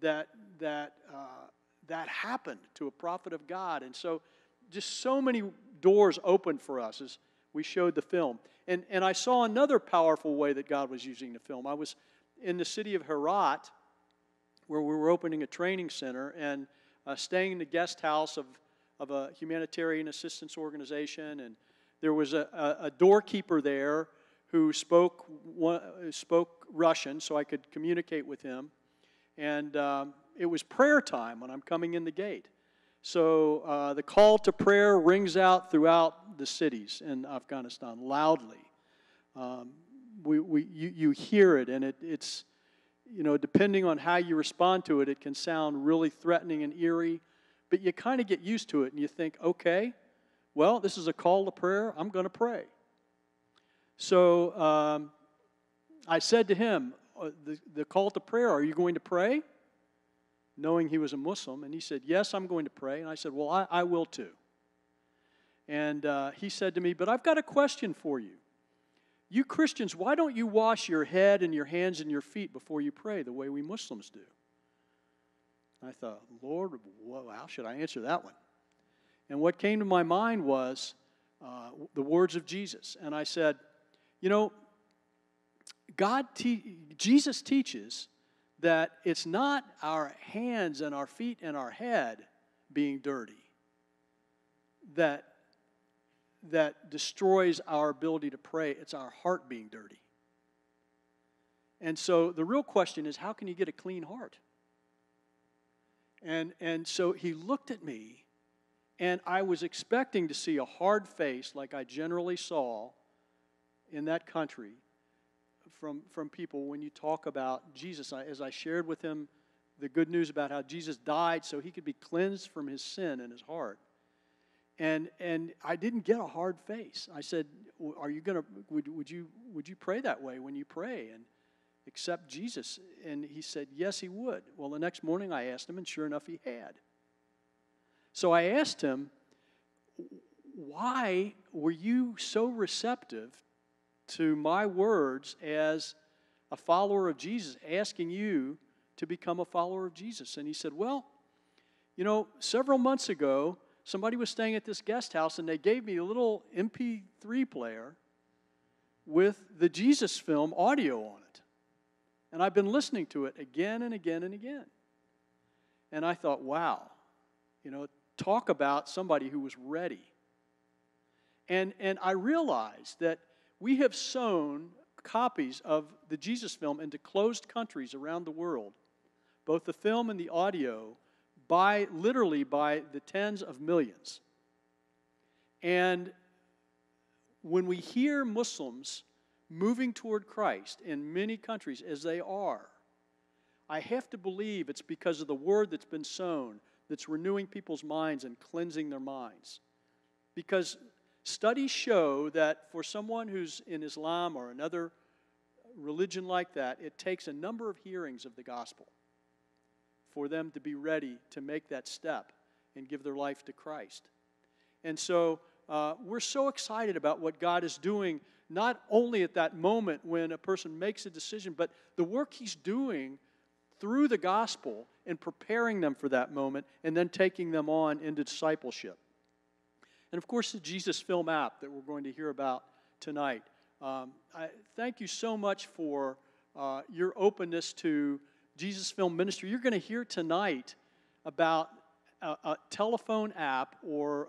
that, that, uh, that happened to a prophet of God. And so, just so many doors opened for us as we showed the film. And, and I saw another powerful way that God was using the film. I was in the city of Herat, where we were opening a training center and uh, staying in the guest house of, of a humanitarian assistance organization. And there was a, a, a doorkeeper there who spoke, one, spoke Russian, so I could communicate with him. And um, it was prayer time when I'm coming in the gate. So uh, the call to prayer rings out throughout the cities in Afghanistan loudly. Um, we, we, you, you hear it, and it, it's, you know, depending on how you respond to it, it can sound really threatening and eerie, but you kind of get used to it and you think, okay, well, this is a call to prayer. I'm going to pray. So um, I said to him, uh, the, the call to prayer, are you going to pray? Knowing he was a Muslim. And he said, Yes, I'm going to pray. And I said, Well, I, I will too. And uh, he said to me, But I've got a question for you. You Christians, why don't you wash your head and your hands and your feet before you pray the way we Muslims do? I thought, Lord, how should I answer that one? And what came to my mind was uh, the words of Jesus. And I said, You know, God, te- Jesus teaches that it's not our hands and our feet and our head being dirty that that destroys our ability to pray. It's our heart being dirty. And so the real question is how can you get a clean heart? And, and so he looked at me, and I was expecting to see a hard face like I generally saw in that country from, from people when you talk about Jesus. I, as I shared with him the good news about how Jesus died so he could be cleansed from his sin in his heart. And, and I didn't get a hard face. I said, Are you going to, would, would, you, would you pray that way when you pray and accept Jesus? And he said, Yes, he would. Well, the next morning I asked him, and sure enough, he had. So I asked him, Why were you so receptive to my words as a follower of Jesus, asking you to become a follower of Jesus? And he said, Well, you know, several months ago, somebody was staying at this guest house and they gave me a little MP3 player with the Jesus film audio on it. And I've been listening to it again and again and again. And I thought, wow, you know, talk about somebody who was ready. And, and I realized that we have sown copies of the Jesus film into closed countries around the world, both the film and the audio, by literally by the tens of millions. And when we hear Muslims moving toward Christ in many countries, as they are, I have to believe it's because of the word that's been sown that's renewing people's minds and cleansing their minds. Because studies show that for someone who's in Islam or another religion like that, it takes a number of hearings of the gospel for them to be ready to make that step and give their life to Christ. And so uh, we're so excited about what God is doing, not only at that moment when a person makes a decision, but the work He's doing through the gospel and preparing them for that moment and then taking them on into discipleship. And of course, the Jesus Film app that we're going to hear about tonight. Um, I thank you so much for uh, your openness to Jesus Film Ministry, you're going to hear tonight about a, a telephone app or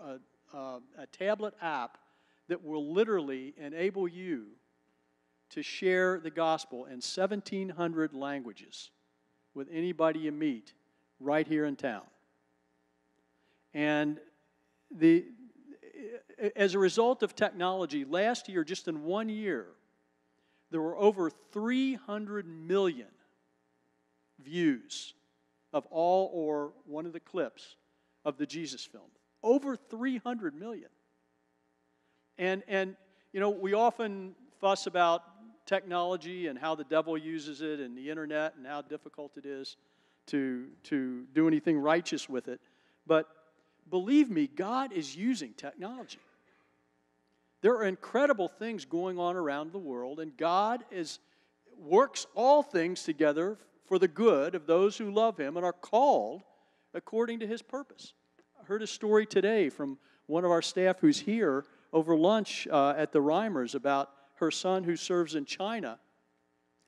a, a, a tablet app that will literally enable you to share the gospel in 1,700 languages with anybody you meet right here in town. And the, as a result of technology, last year, just in one year, there were over 300 million views of all or one of the clips of the Jesus film. Over 300 million. And, and you know, we often fuss about technology and how the devil uses it and the internet and how difficult it is to, to do anything righteous with it. But believe me, God is using technology. There are incredible things going on around the world, and God is, works all things together for the good of those who love him and are called according to his purpose. I heard a story today from one of our staff who's here over lunch uh, at the Reimers about her son who serves in China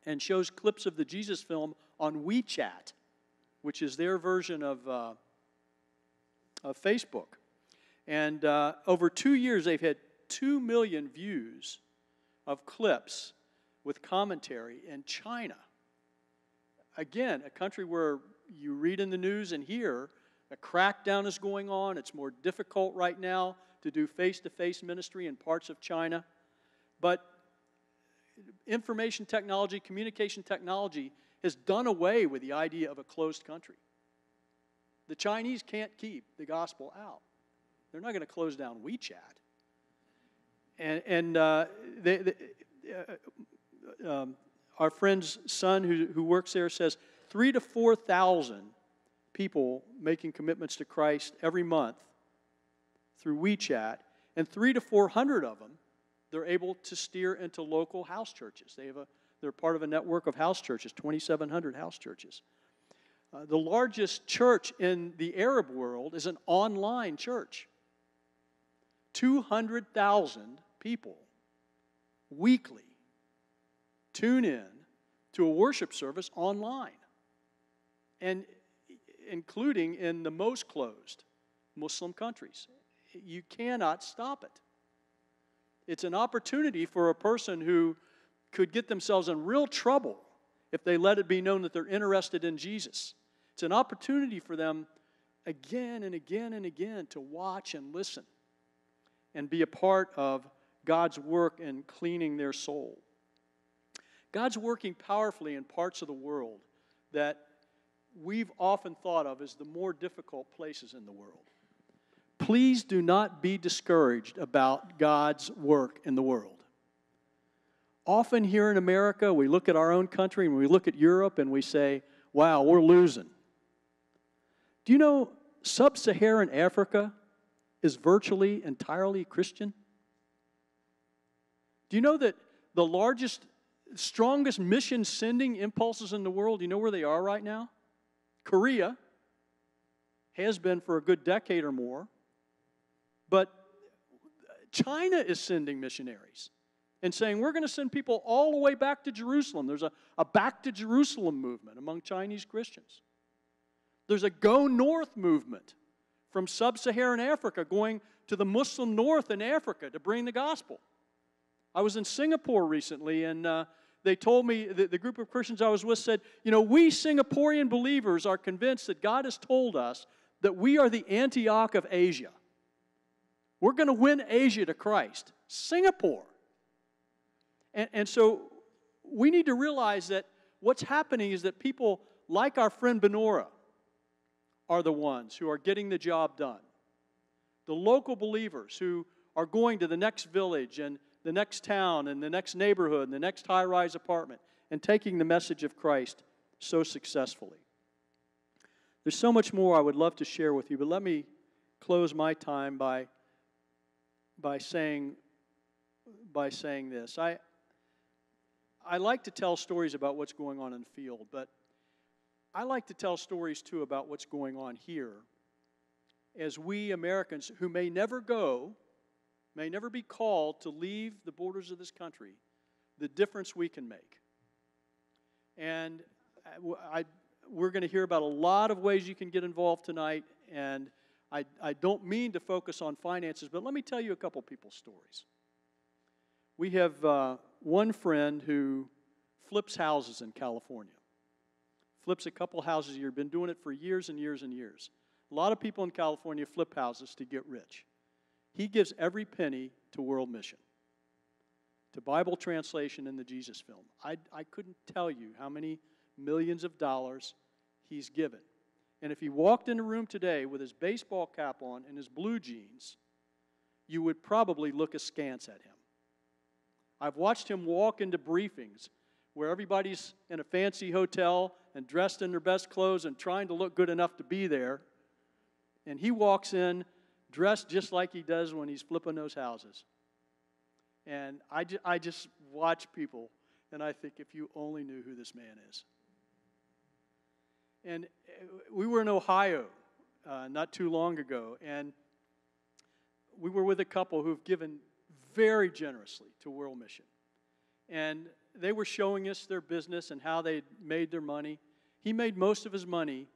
and shows clips of the Jesus film on WeChat, which is their version of, uh, of Facebook. And uh, over two years, they've had two million views of clips with commentary in China again, a country where you read in the news and hear a crackdown is going on. It's more difficult right now to do face to face ministry in parts of China. But information technology, communication technology has done away with the idea of a closed country. The Chinese can't keep the gospel out. They're not going to close down WeChat. And, and uh, they, they, uh, um, our friend's son who, who works there says three to 4,000 people making commitments to Christ every month through WeChat, and three to 400 of them they're able to steer into local house churches. They have a, they're part of a network of house churches, 2,700 house churches. Uh, the largest church in the Arab world is an online church. 200,000 people weekly tune in to a worship service online, and including in the most closed Muslim countries. You cannot stop it. It's an opportunity for a person who could get themselves in real trouble if they let it be known that they're interested in Jesus. It's an opportunity for them again and again and again to watch and listen and be a part of God's work in cleaning their soul. God's working powerfully in parts of the world that we've often thought of as the more difficult places in the world. Please do not be discouraged about God's work in the world. Often here in America, we look at our own country and we look at Europe and we say, wow, we're losing. Do you know sub Saharan Africa is virtually entirely Christian? Do you know that the largest, strongest mission sending impulses in the world, you know where they are right now? Korea has been for a good decade or more. But China is sending missionaries and saying, we're going to send people all the way back to Jerusalem. There's a, a back to Jerusalem movement among Chinese Christians. There's a go north movement from sub Saharan Africa going to the Muslim north in Africa to bring the gospel. I was in Singapore recently, and uh, they told me, the, the group of Christians I was with said, You know, we Singaporean believers are convinced that God has told us that we are the Antioch of Asia. We're going to win Asia to Christ. Singapore. And, and so we need to realize that what's happening is that people like our friend Benora are the ones who are getting the job done. The local believers who are going to the next village and the next town and the next neighborhood and the next high rise apartment and taking the message of Christ so successfully. There's so much more I would love to share with you, but let me close my time by by saying, by saying this. I, I like to tell stories about what's going on in the field, but I like to tell stories too about what's going on here as we Americans who may never go, may never be called to leave the borders of this country, the difference we can make. And I, we're going to hear about a lot of ways you can get involved tonight, and I, I don't mean to focus on finances, but let me tell you a couple people's stories. We have uh, one friend who flips houses in California, flips a couple houses a year, been doing it for years and years and years. A lot of people in California flip houses to get rich. He gives every penny to World Mission, to Bible translation and the Jesus film. I, I couldn't tell you how many millions of dollars he's given. And if he walked in the room today with his baseball cap on and his blue jeans, you would probably look askance at him. I've watched him walk into briefings where everybody's in a fancy hotel and dressed in their best clothes and trying to look good enough to be there. And he walks in dressed just like he does when he's flipping those houses. And I, ju- I just watch people and I think, if you only knew who this man is. And uh, we were in Ohio uh, not too long ago, and we were with a couple who've given very generously to World Mission. And they were showing us their business and how they made their money. He made most of his money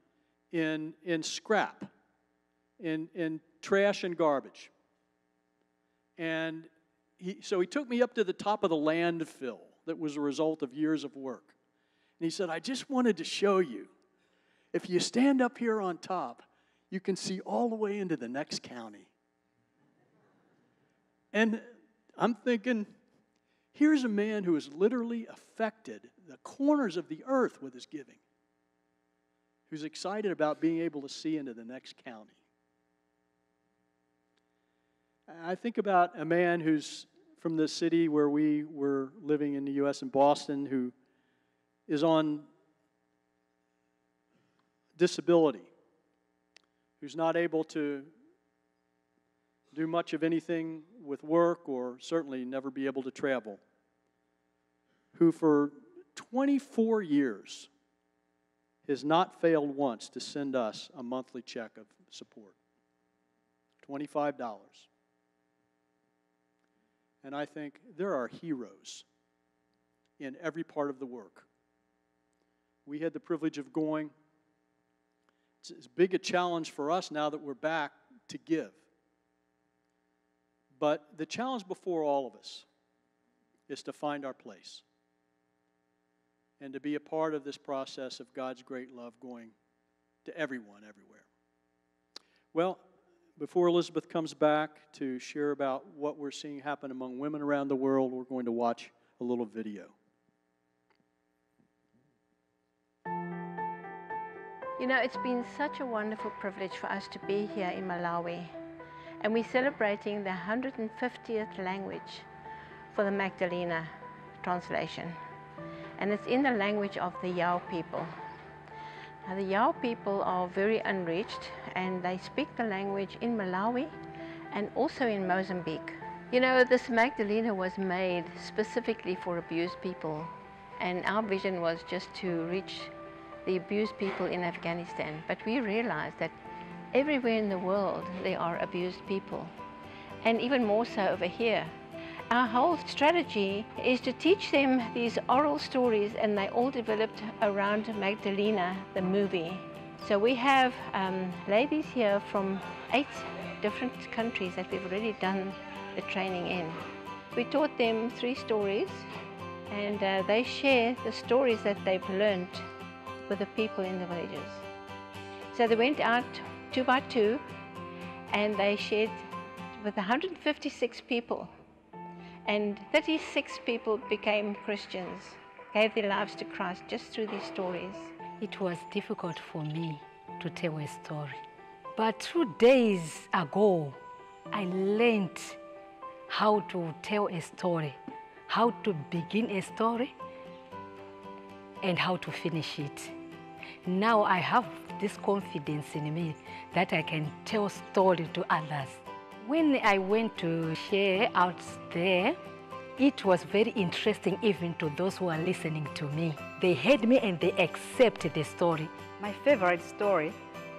in, in scrap, in, in trash and garbage. And he, so he took me up to the top of the landfill that was a result of years of work. And he said, I just wanted to show you if you stand up here on top, you can see all the way into the next county. And I'm thinking, here's a man who has literally affected the corners of the earth with his giving, who's excited about being able to see into the next county. I think about a man who's from the city where we were living in the U.S. in Boston who is on disability, who's not able to do much of anything with work or certainly never be able to travel, who for 24 years has not failed once to send us a monthly check of support $25. And I think there are heroes in every part of the work. We had the privilege of going. It's as big a challenge for us now that we're back to give. But the challenge before all of us is to find our place and to be a part of this process of God's great love going to everyone, everywhere. Well, before Elizabeth comes back to share about what we're seeing happen among women around the world, we're going to watch a little video. You know, it's been such a wonderful privilege for us to be here in Malawi. And we're celebrating the 150th language for the Magdalena translation. And it's in the language of the Yao people. Now, the Yao people are very unreached and they speak the language in Malawi and also in Mozambique. You know, this Magdalena was made specifically for abused people. And our vision was just to reach the abused people in Afghanistan. But we realized that everywhere in the world there are abused people, and even more so over here. Our whole strategy is to teach them these oral stories, and they all developed around Magdalena, the movie. So we have um, ladies here from eight different countries that we've already done the training in. We taught them three stories, and uh, they share the stories that they've learned with the people in the villages. So they went out two by two and they shared with 156 people. And 36 people became Christians, gave their lives to Christ just through these stories. It was difficult for me to tell a story. But two days ago, I learned how to tell a story, how to begin a story, and how to finish it. Now I have this confidence in me that I can tell story to others. When I went to share out there, it was very interesting even to those who are listening to me. They heard me and they accepted the story. My favorite story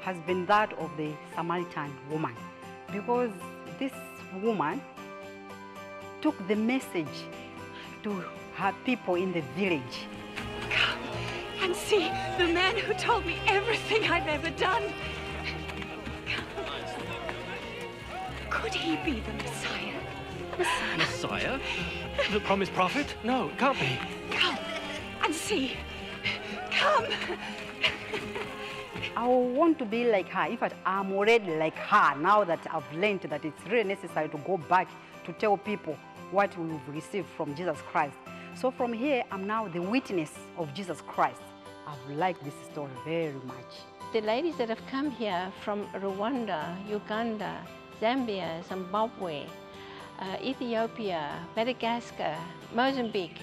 has been that of the Samaritan woman because this woman took the message to her people in the village. Come and see the man who told me everything I've ever done. Could he be the Messiah? Messiah? The promised prophet? No, it can't be. Come and see. Come. I want to be like her. In fact, I'm already like her now that I've learned that it's really necessary to go back to tell people what we've received from Jesus Christ. So from here, I'm now the witness of Jesus Christ. I've liked this story very much. The ladies that have come here from Rwanda, Uganda, Zambia, Zimbabwe, uh, Ethiopia, Madagascar, Mozambique,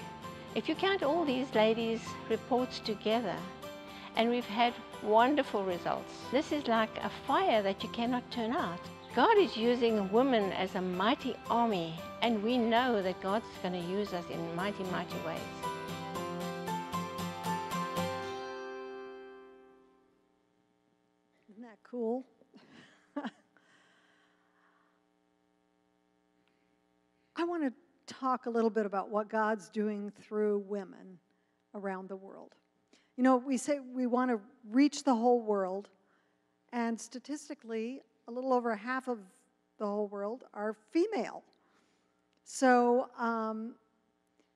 if you count all these ladies' reports together, and we've had wonderful results. This is like a fire that you cannot turn out. God is using women as a mighty army, and we know that God's going to use us in mighty, mighty ways. Isn't that cool? I want to talk a little bit about what God's doing through women around the world. You know, we say we want to reach the whole world, and statistically, a little over half of the whole world are female. So, um,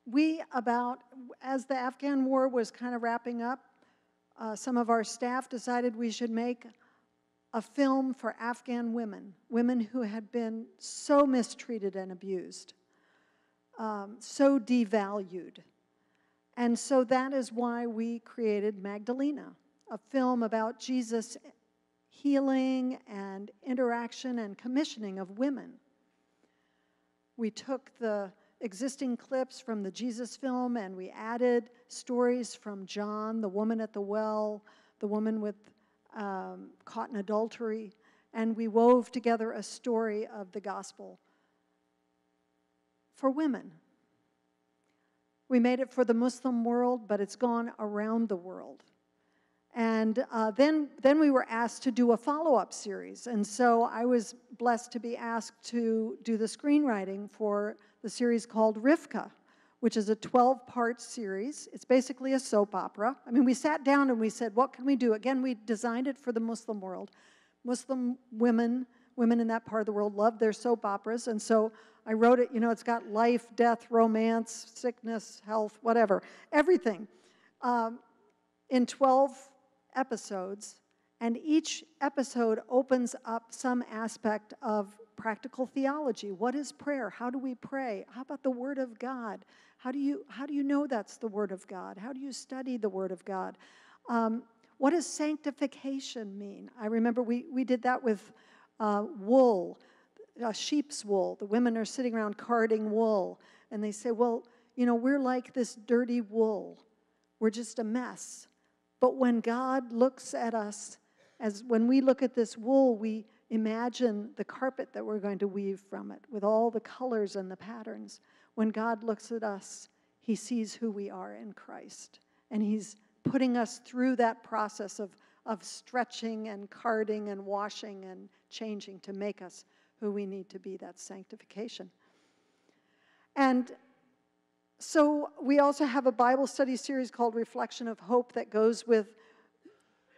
we about, as the Afghan war was kind of wrapping up, uh, some of our staff decided we should make a film for Afghan women, women who had been so mistreated and abused, um, so devalued. And so that is why we created Magdalena, a film about Jesus' healing and interaction and commissioning of women. We took the existing clips from the Jesus film, and we added stories from John, the woman at the well, the woman with um, caught in adultery, and we wove together a story of the gospel for women. We made it for the Muslim world, but it's gone around the world. And uh, then, then we were asked to do a follow up series. And so I was blessed to be asked to do the screenwriting for the series called Rivka, which is a 12 part series. It's basically a soap opera. I mean, we sat down and we said, what can we do? Again, we designed it for the Muslim world. Muslim women, women in that part of the world, love their soap operas. And so I wrote it, you know, it's got life, death, romance, sickness, health, whatever, everything. Um, in 12 episodes, and each episode opens up some aspect of practical theology. What is prayer? How do we pray? How about the Word of God? How do you, how do you know that's the Word of God? How do you study the Word of God? Um, what does sanctification mean? I remember we, we did that with uh, wool, uh, sheep's wool. The women are sitting around carding wool, and they say, Well, you know, we're like this dirty wool. We're just a mess. But when God looks at us, as when we look at this wool, we imagine the carpet that we're going to weave from it with all the colors and the patterns. When God looks at us, he sees who we are in Christ. And he's putting us through that process of, of stretching and carding and washing and changing to make us who we need to be. That's sanctification. And so we also have a Bible study series called Reflection of Hope that goes with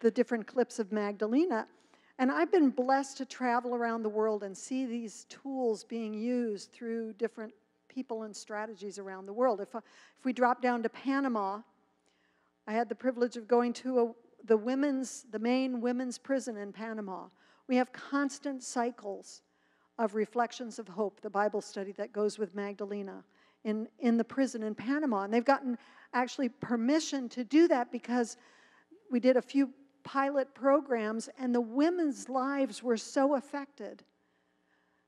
the different clips of Magdalena. And I've been blessed to travel around the world and see these tools being used through different people and strategies around the world. If, uh, if we drop down to Panama, I had the privilege of going to a, the women's, the main women's prison in Panama. We have constant cycles of Reflections of Hope, the Bible study that goes with Magdalena in, in the prison in Panama. And they've gotten actually permission to do that because we did a few pilot programs and the women's lives were so affected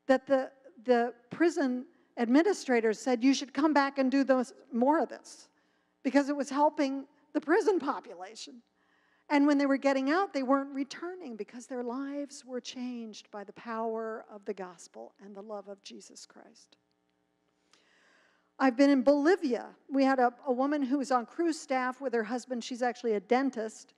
that the, the prison administrators said you should come back and do those, more of this because it was helping the prison population. And when they were getting out, they weren't returning because their lives were changed by the power of the gospel and the love of Jesus Christ. I've been in Bolivia. We had a, a woman who was on Cru staff with her husband. She's actually a dentist.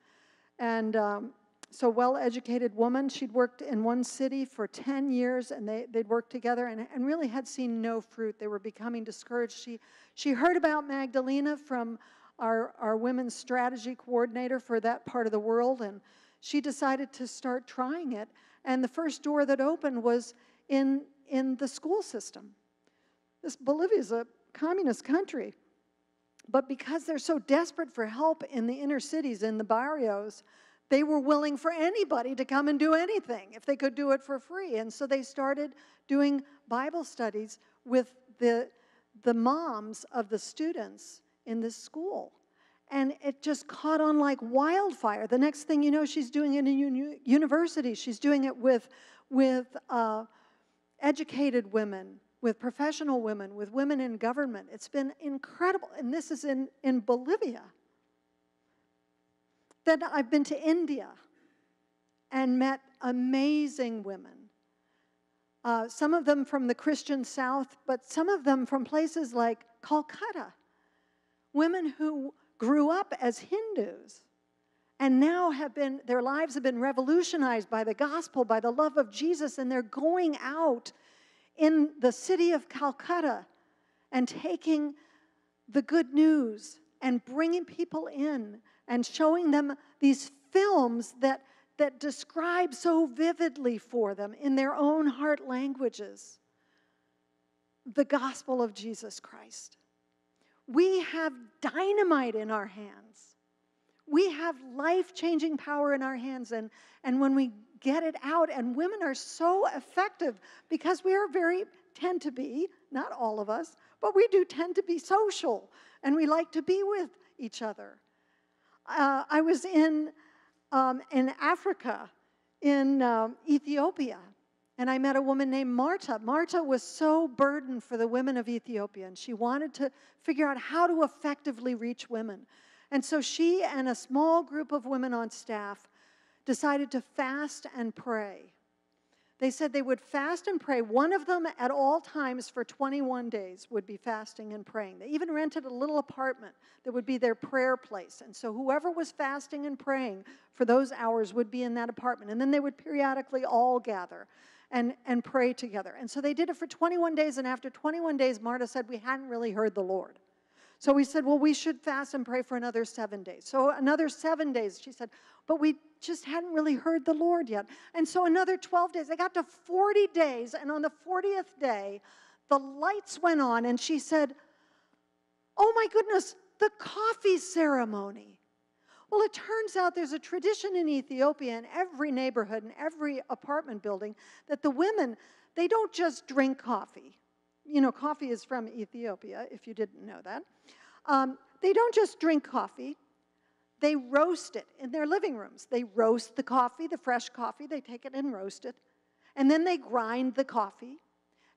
And um, so, well educated woman. She'd worked in one city for 10 years and they, they'd worked together and, and really had seen no fruit. They were becoming discouraged. She, she heard about Magdalena from our, our women's strategy coordinator for that part of the world, and she decided to start trying it. And the first door that opened was in, in the school system. This is a communist country. But because they're so desperate for help in the inner cities, in the barrios, they were willing for anybody to come and do anything if they could do it for free. And so they started doing Bible studies with the, the moms of the students in this school. And it just caught on like wildfire. The next thing you know, she's doing it in uni- university. She's doing it with, with uh, educated women with professional women, with women in government. It's been incredible. And this is in, in Bolivia. Then I've been to India and met amazing women. Uh, some of them from the Christian South, but some of them from places like Calcutta. Women who grew up as Hindus and now have been, their lives have been revolutionized by the gospel, by the love of Jesus, and they're going out in the city of Calcutta and taking the good news and bringing people in and showing them these films that, that describe so vividly for them in their own heart languages the gospel of Jesus Christ. We have dynamite in our hands. We have life changing power in our hands. And, and when we get it out. And women are so effective because we are very, tend to be, not all of us, but we do tend to be social and we like to be with each other. Uh, I was in, um, in Africa, in um, Ethiopia, and I met a woman named Marta. Marta was so burdened for the women of Ethiopia, and she wanted to figure out how to effectively reach women. And so she and a small group of women on staff decided to fast and pray. They said they would fast and pray. One of them at all times for 21 days would be fasting and praying. They even rented a little apartment that would be their prayer place. And so whoever was fasting and praying for those hours would be in that apartment. And then they would periodically all gather and, and pray together. And so they did it for 21 days. And after 21 days, Marta said, We hadn't really heard the Lord. So we said, Well, we should fast and pray for another seven days. So another seven days, she said, But we just hadn't really heard the Lord yet. And so another 12 days. They got to 40 days. And on the 40th day, the lights went on. And she said, Oh my goodness, the coffee ceremony. Well, it turns out there's a tradition in Ethiopia in every neighborhood, in every apartment building, that the women, they don't just drink coffee. You know, coffee is from Ethiopia, if you didn't know that. Um, they don't just drink coffee, they roast it in their living rooms. They roast the coffee, the fresh coffee, they take it and roast it. And then they grind the coffee.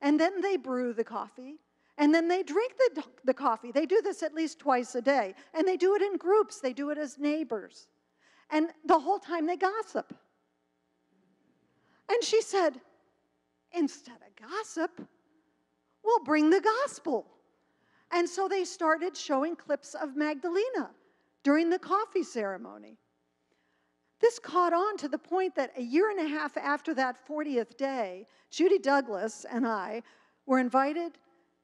And then they brew the coffee. And then they drink the, the coffee. They do this at least twice a day. And they do it in groups, they do it as neighbors. And the whole time they gossip. And she said, instead of gossip, we'll bring the gospel. And so they started showing clips of Magdalena during the coffee ceremony. This caught on to the point that a year and a half after that 40th day, Judy Douglass and I were invited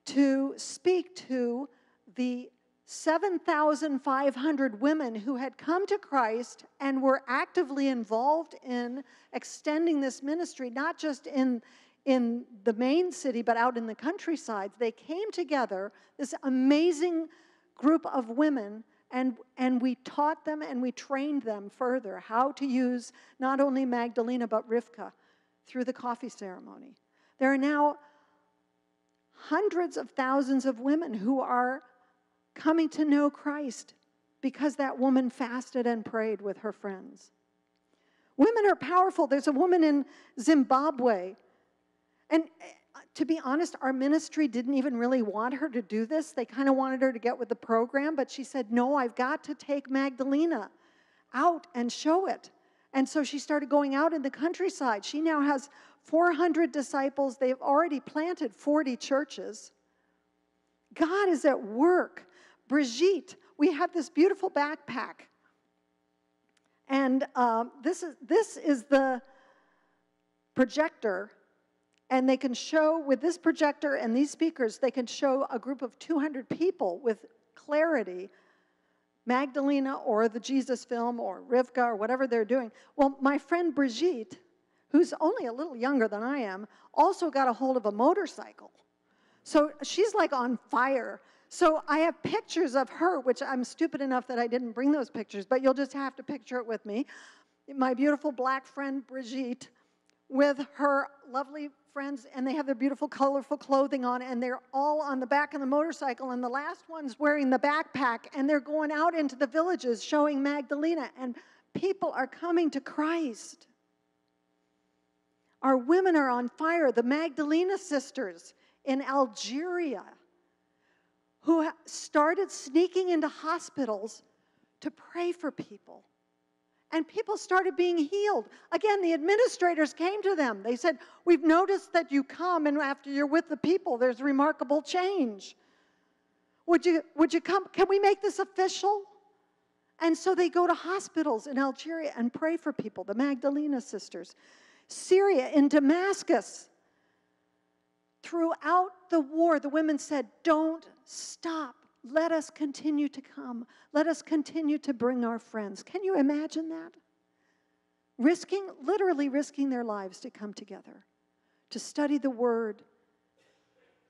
to speak to the 7,500 women who had come to Christ and were actively involved in extending this ministry, not just in, in the main city, but out in the countryside. They came together, this amazing group of women, and, and we taught them and we trained them further how to use not only Magdalena, but Rivka through the coffee ceremony. There are now hundreds of thousands of women who are coming to know Christ because that woman fasted and prayed with her friends. Women are powerful. There's a woman in Zimbabwe. And uh, to be honest, our ministry didn't even really want her to do this. They kind of wanted her to get with the program, but she said, No, I've got to take Magdalena out and show it. And so she started going out in the countryside. She now has 400 disciples. They've already planted 40 churches. God is at work. Brigitte, we have this beautiful backpack. And um, this, is, this is the projector. And they can show, with this projector and these speakers, they can show a group of 200 people with clarity Magdalena or the Jesus film or Rivka or whatever they're doing. Well, my friend Brigitte, who's only a little younger than I am, also got a hold of a motorcycle. So she's like on fire. So I have pictures of her, which I'm stupid enough that I didn't bring those pictures, but you'll just have to picture it with me. My beautiful black friend Brigitte with her lovely friends, and they have their beautiful, colorful clothing on, and they're all on the back of the motorcycle, and the last one's wearing the backpack, and they're going out into the villages showing Magdalena, and people are coming to Christ. Our women are on fire. The Magdalena sisters in Algeria, who started sneaking into hospitals to pray for people. And people started being healed. Again, the administrators came to them. They said, We've noticed that you come, and after you're with the people, there's remarkable change. Would you, would you come? Can we make this official? And so they go to hospitals in Algeria and pray for people, the Magdalena sisters. Syria, in Damascus, throughout the war, the women said, Don't stop. Let us continue to come. Let us continue to bring our friends. Can you imagine that? Risking, literally risking their lives to come together, to study the Word,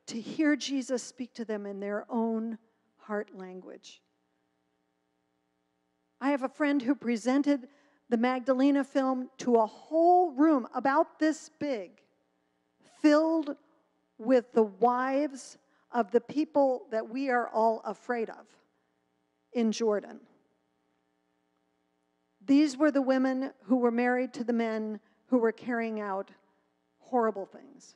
to hear Jesus speak to them in their own heart language. I have a friend who presented the Magdalena film to a whole room about this big, filled with the wives of the people that we are all afraid of in Jordan. These were the women who were married to the men who were carrying out horrible things.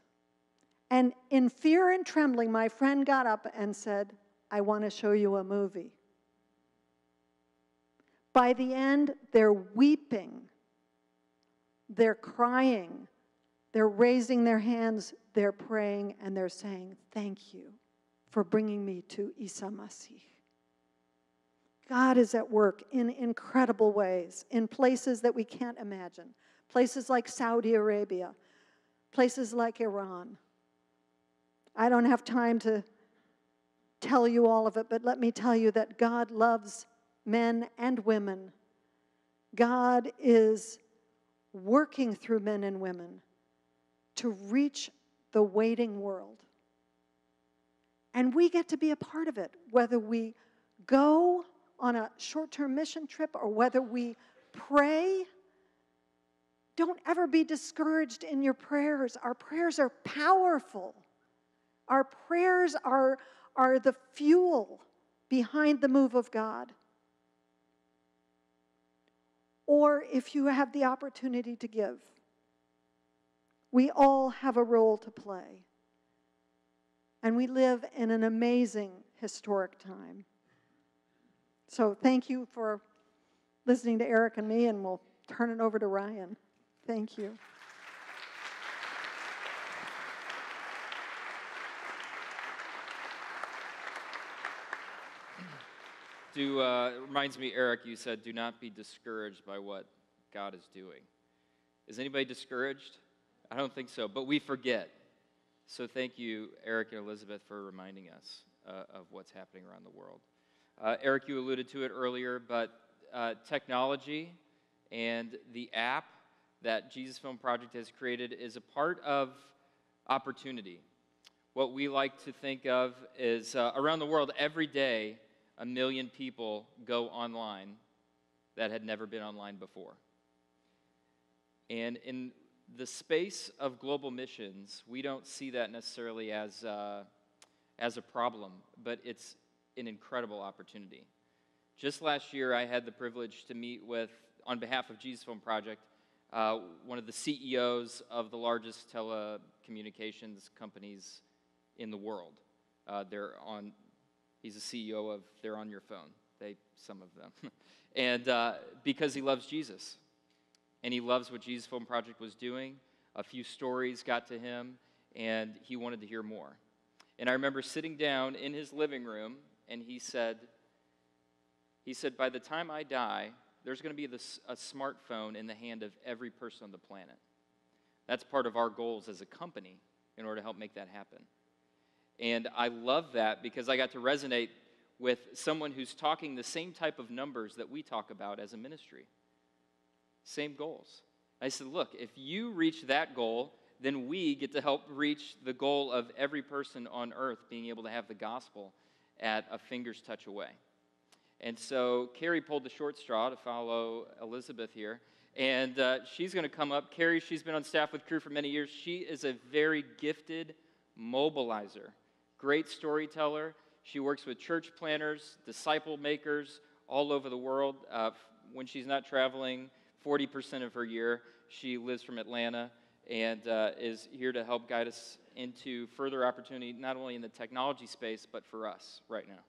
And in fear and trembling, my friend got up and said, I want to show you a movie. By the end, they're weeping, they're crying, they're raising their hands, they're praying, and they're saying, Thank you for bringing me to Isa Masih. God is at work in incredible ways, in places that we can't imagine. Places like Saudi Arabia, places like Iran. I don't have time to tell you all of it, but let me tell you that God loves men and women. God is working through men and women to reach the waiting world. And we get to be a part of it, whether we go on a short term mission trip or whether we pray. Don't ever be discouraged in your prayers. Our prayers are powerful. Our prayers are, are the fuel behind the move of God. Or if you have the opportunity to give, we all have a role to play. And we live in an amazing historic time. So thank you for listening to Eric and me, and we'll turn it over to Ryan. Thank you. Do uh, it reminds me, Eric. You said, "Do not be discouraged by what God is doing." Is anybody discouraged? I don't think so, but we forget. So thank you, Eric and Elizabeth, for reminding us uh, of what's happening around the world. Uh, Eric, you alluded to it earlier, but uh, technology and the app that Jesus Film Project has created is a part of opportunity. What we like to think of is uh, around the world every day a million people go online that had never been online before. And in the space of global missions, we don't see that necessarily as, uh, as a problem, but it's an incredible opportunity. Just last year, I had the privilege to meet with, on behalf of Jesus Film Project, uh, one of the CEOs of the largest telecommunications companies in the world. Uh, they're on He's a CEO of They're on Your Phone. They, some of them. and uh, because he loves Jesus. And he loves what Jesus Film Project was doing. A few stories got to him, and he wanted to hear more. And I remember sitting down in his living room, and he said, he said, by the time I die, there's going to be this, a smartphone in the hand of every person on the planet. That's part of our goals as a company in order to help make that happen. And I love that because I got to resonate with someone who's talking the same type of numbers that we talk about as a ministry. Same goals. I said, look, if you reach that goal, then we get to help reach the goal of every person on earth being able to have the gospel at a finger's touch away. And so Kari pulled the short straw to follow Elizabeth here. And uh, she's going to come up. Kari, she's been on staff with Cru for many years. She is a very gifted mobilizer great storyteller. She works with church planners, disciple makers all over the world. Uh, when she's not traveling, 40% of her year, she lives from Atlanta and uh, is here to help guide us into further opportunity, not only in the technology space, but for us right now.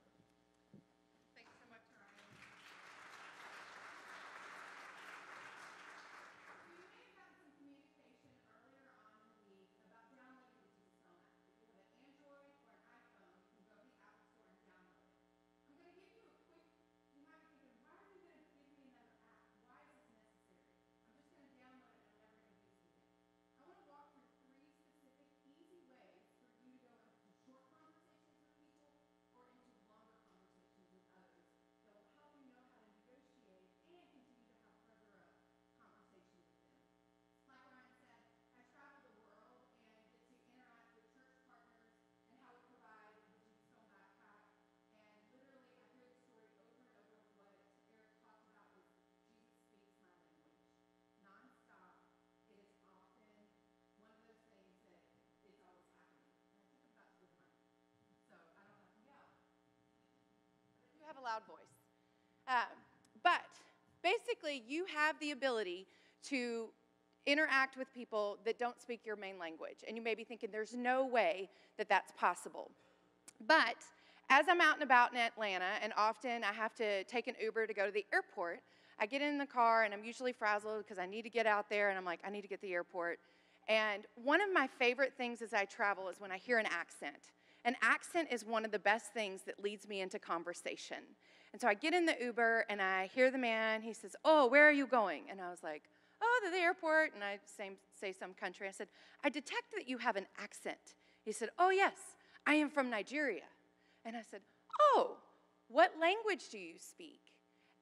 Loud voice. Um, but basically, you have the ability to interact with people that don't speak your main language. And you may be thinking, there's no way that that's possible. But as I'm out and about in Atlanta, and often I have to take an Uber to go to the airport, I get in the car and I'm usually frazzled because I need to get out there and I'm like, I need to get to the airport. And one of my favorite things as I travel is when I hear an accent. An accent is one of the best things that leads me into conversation. And so I get in the Uber and I hear the man, he says, Oh, where are you going? And I was like, Oh, to the airport. And I say, say some country. I said, I detect that you have an accent. He said, Oh, yes, I am from Nigeria. And I said, Oh, what language do you speak?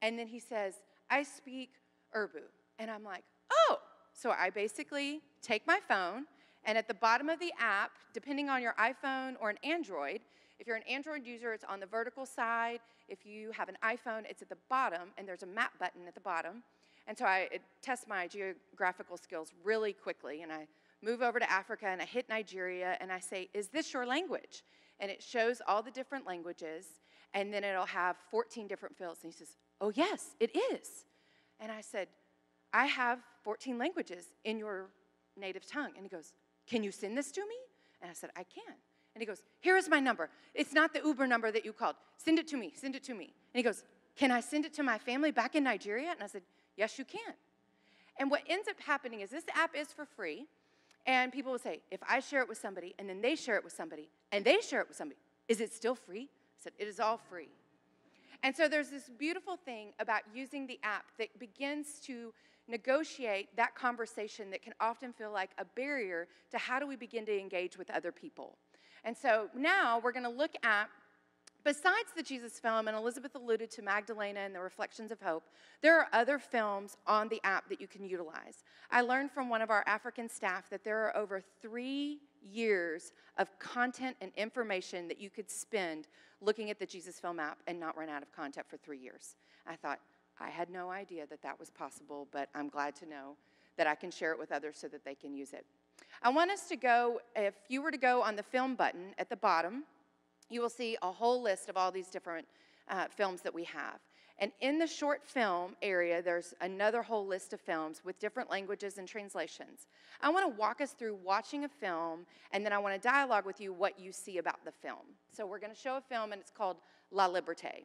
And then he says, I speak Urdu. And I'm like, Oh. So I basically take my phone, and at the bottom of the app, depending on your iPhone or an Android, if you're an Android user, it's on the vertical side. If you have an iPhone, it's at the bottom, and there's a map button at the bottom. And so I test my geographical skills really quickly, and I move over to Africa and I hit Nigeria and I say, Is this your language? And it shows all the different languages, and then it'll have 14 different fields. And he says, Oh, yes, it is. And I said, I have 14 languages in your native tongue. And he goes, Can you send this to me? And I said, I can. And he goes, Here is my number. It's not the Uber number that you called. Send it to me. Send it to me. And he goes, Can I send it to my family back in Nigeria? And I said, Yes, you can. And what ends up happening is this app is for free. And people will say, If I share it with somebody and then they share it with somebody and they share it with somebody, is it still free? I said, It is all free. And so there's this beautiful thing about using the app that begins to negotiate that conversation that can often feel like a barrier to how do we begin to engage with other people. And so now we're going to look at Besides the Jesus film, and Elizabeth alluded to Magdalena and the Reflections of Hope, there are other films on the app that you can utilize. I learned from one of our African staff that there are over three years of content and information that you could spend looking at the Jesus film app and not run out of content for three years. I thought, I had no idea that that was possible, but I'm glad to know that I can share it with others so that they can use it. I want us to go, if you were to go on the film button at the bottom, you will see a whole list of all these different uh, films that we have. And in the short film area, there's another whole list of films with different languages and translations. I want to walk us through watching a film, and then I want to dialogue with you what you see about the film. So we're going to show a film, and it's called La Liberté.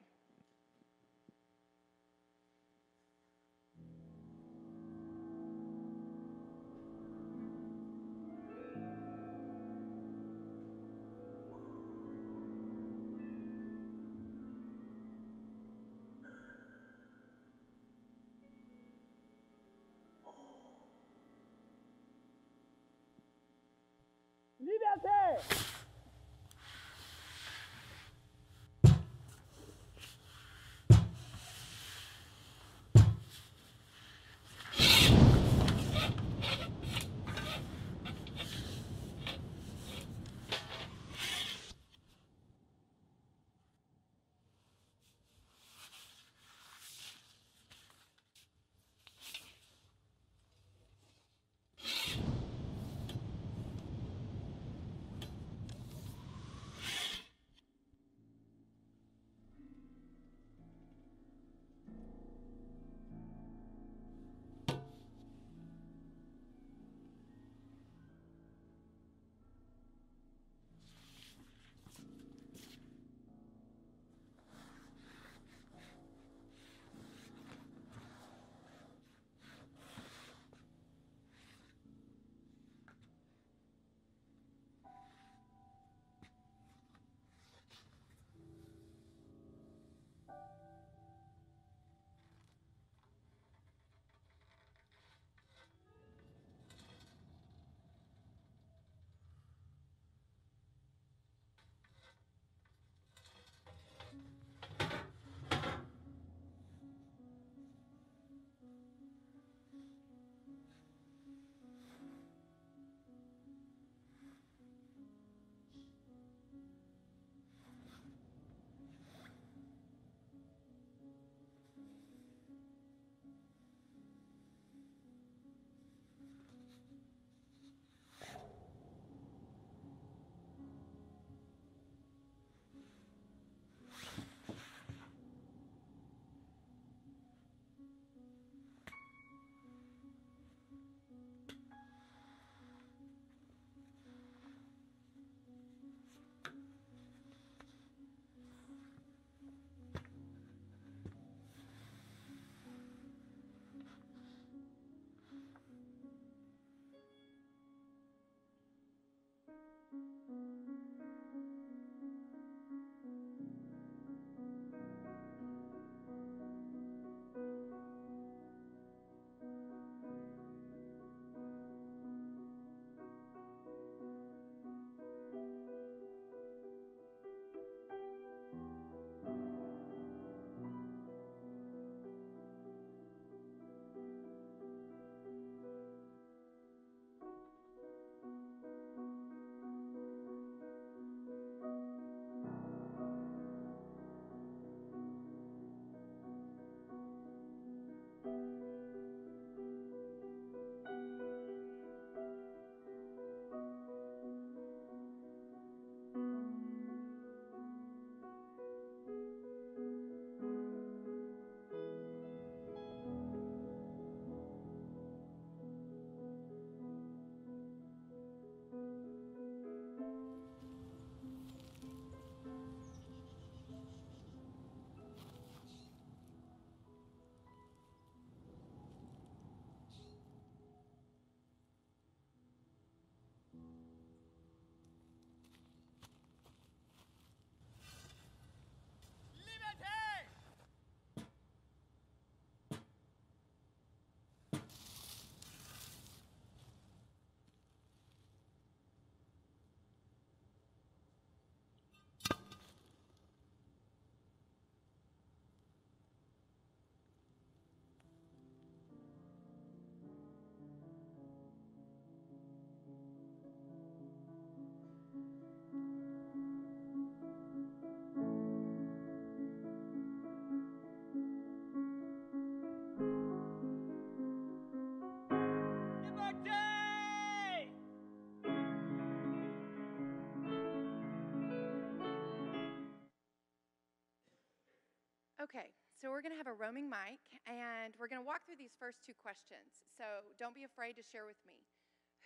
Okay, so we're going to have a roaming mic and we're going to walk through these first two questions. So don't be afraid to share with me.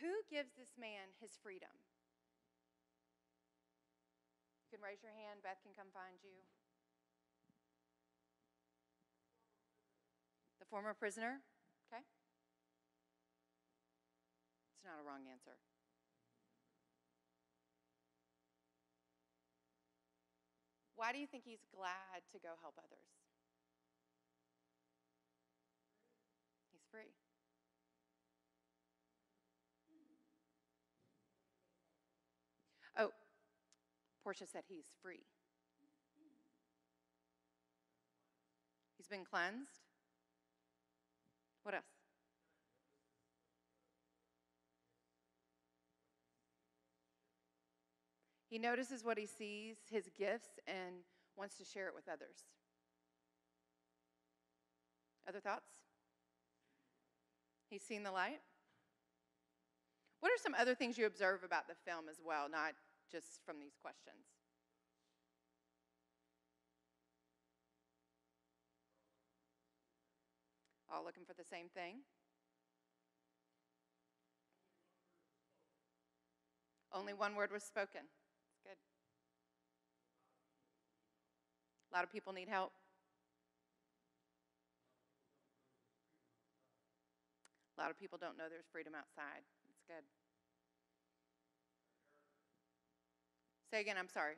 Who gives this man his freedom? You can raise your hand, Beth can come find you. The former prisoner? Okay. It's not a wrong answer. Why do you think he's glad to go help others? He's free. Oh, Portia said he's free. He's been cleansed. What else? He notices what he sees, his gifts, and wants to share it with others. Other thoughts? He's seen the light? What are some other things you observe about the film as well, not just from these questions? All looking for the same thing? Only one word was spoken. It's good. A lot of people need help. A lot of people don't know there's freedom outside. It's good. Say again, I'm sorry.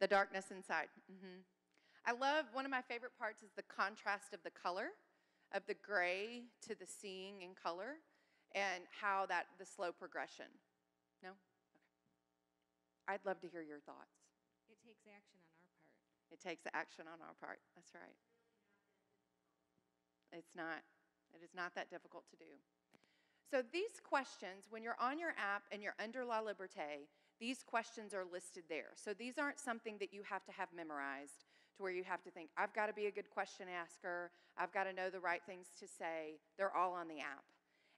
The darkness inside. hmm I love, one of my favorite parts is the contrast of the color, of the gray to the seeing in color, and how that, the slow progression. No? Okay. I'd love to hear your thoughts. It takes action on our part. It takes action on our part. That's right. It's not. It is not that difficult to do. So these questions, when you're on your app and you're under La Liberté, these questions are listed there. So these aren't something that you have to have memorized to where you have to think, I've got to be a good question asker, I've got to know the right things to say. They're all on the app.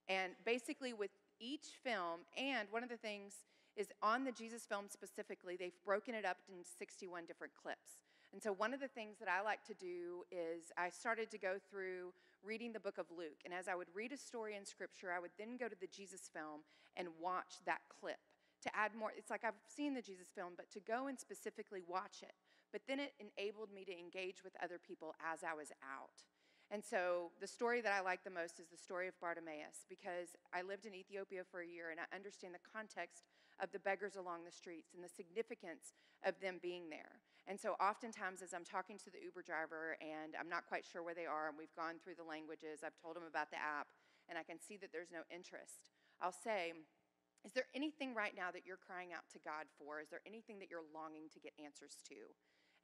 And basically, with each film, and one of the things is on the Jesus film specifically, they've broken it up into 61 different clips. And so, one of the things that I like to do is I started to go through reading the book of Luke. And as I would read a story in scripture, I would then go to the Jesus film and watch that clip to add more. It's like I've seen the Jesus film, but to go and specifically watch it. But then it enabled me to engage with other people as I was out. And so the story that I like the most is the story of Bartimaeus because I lived in Ethiopia for a year and I understand the context of the beggars along the streets and the significance of them being there. And so oftentimes as I'm talking to the Uber driver and I'm not quite sure where they are and we've gone through the languages, I've told them about the app and I can see that there's no interest. I'll say, is there anything right now that you're crying out to God for? Is there anything that you're longing to get answers to?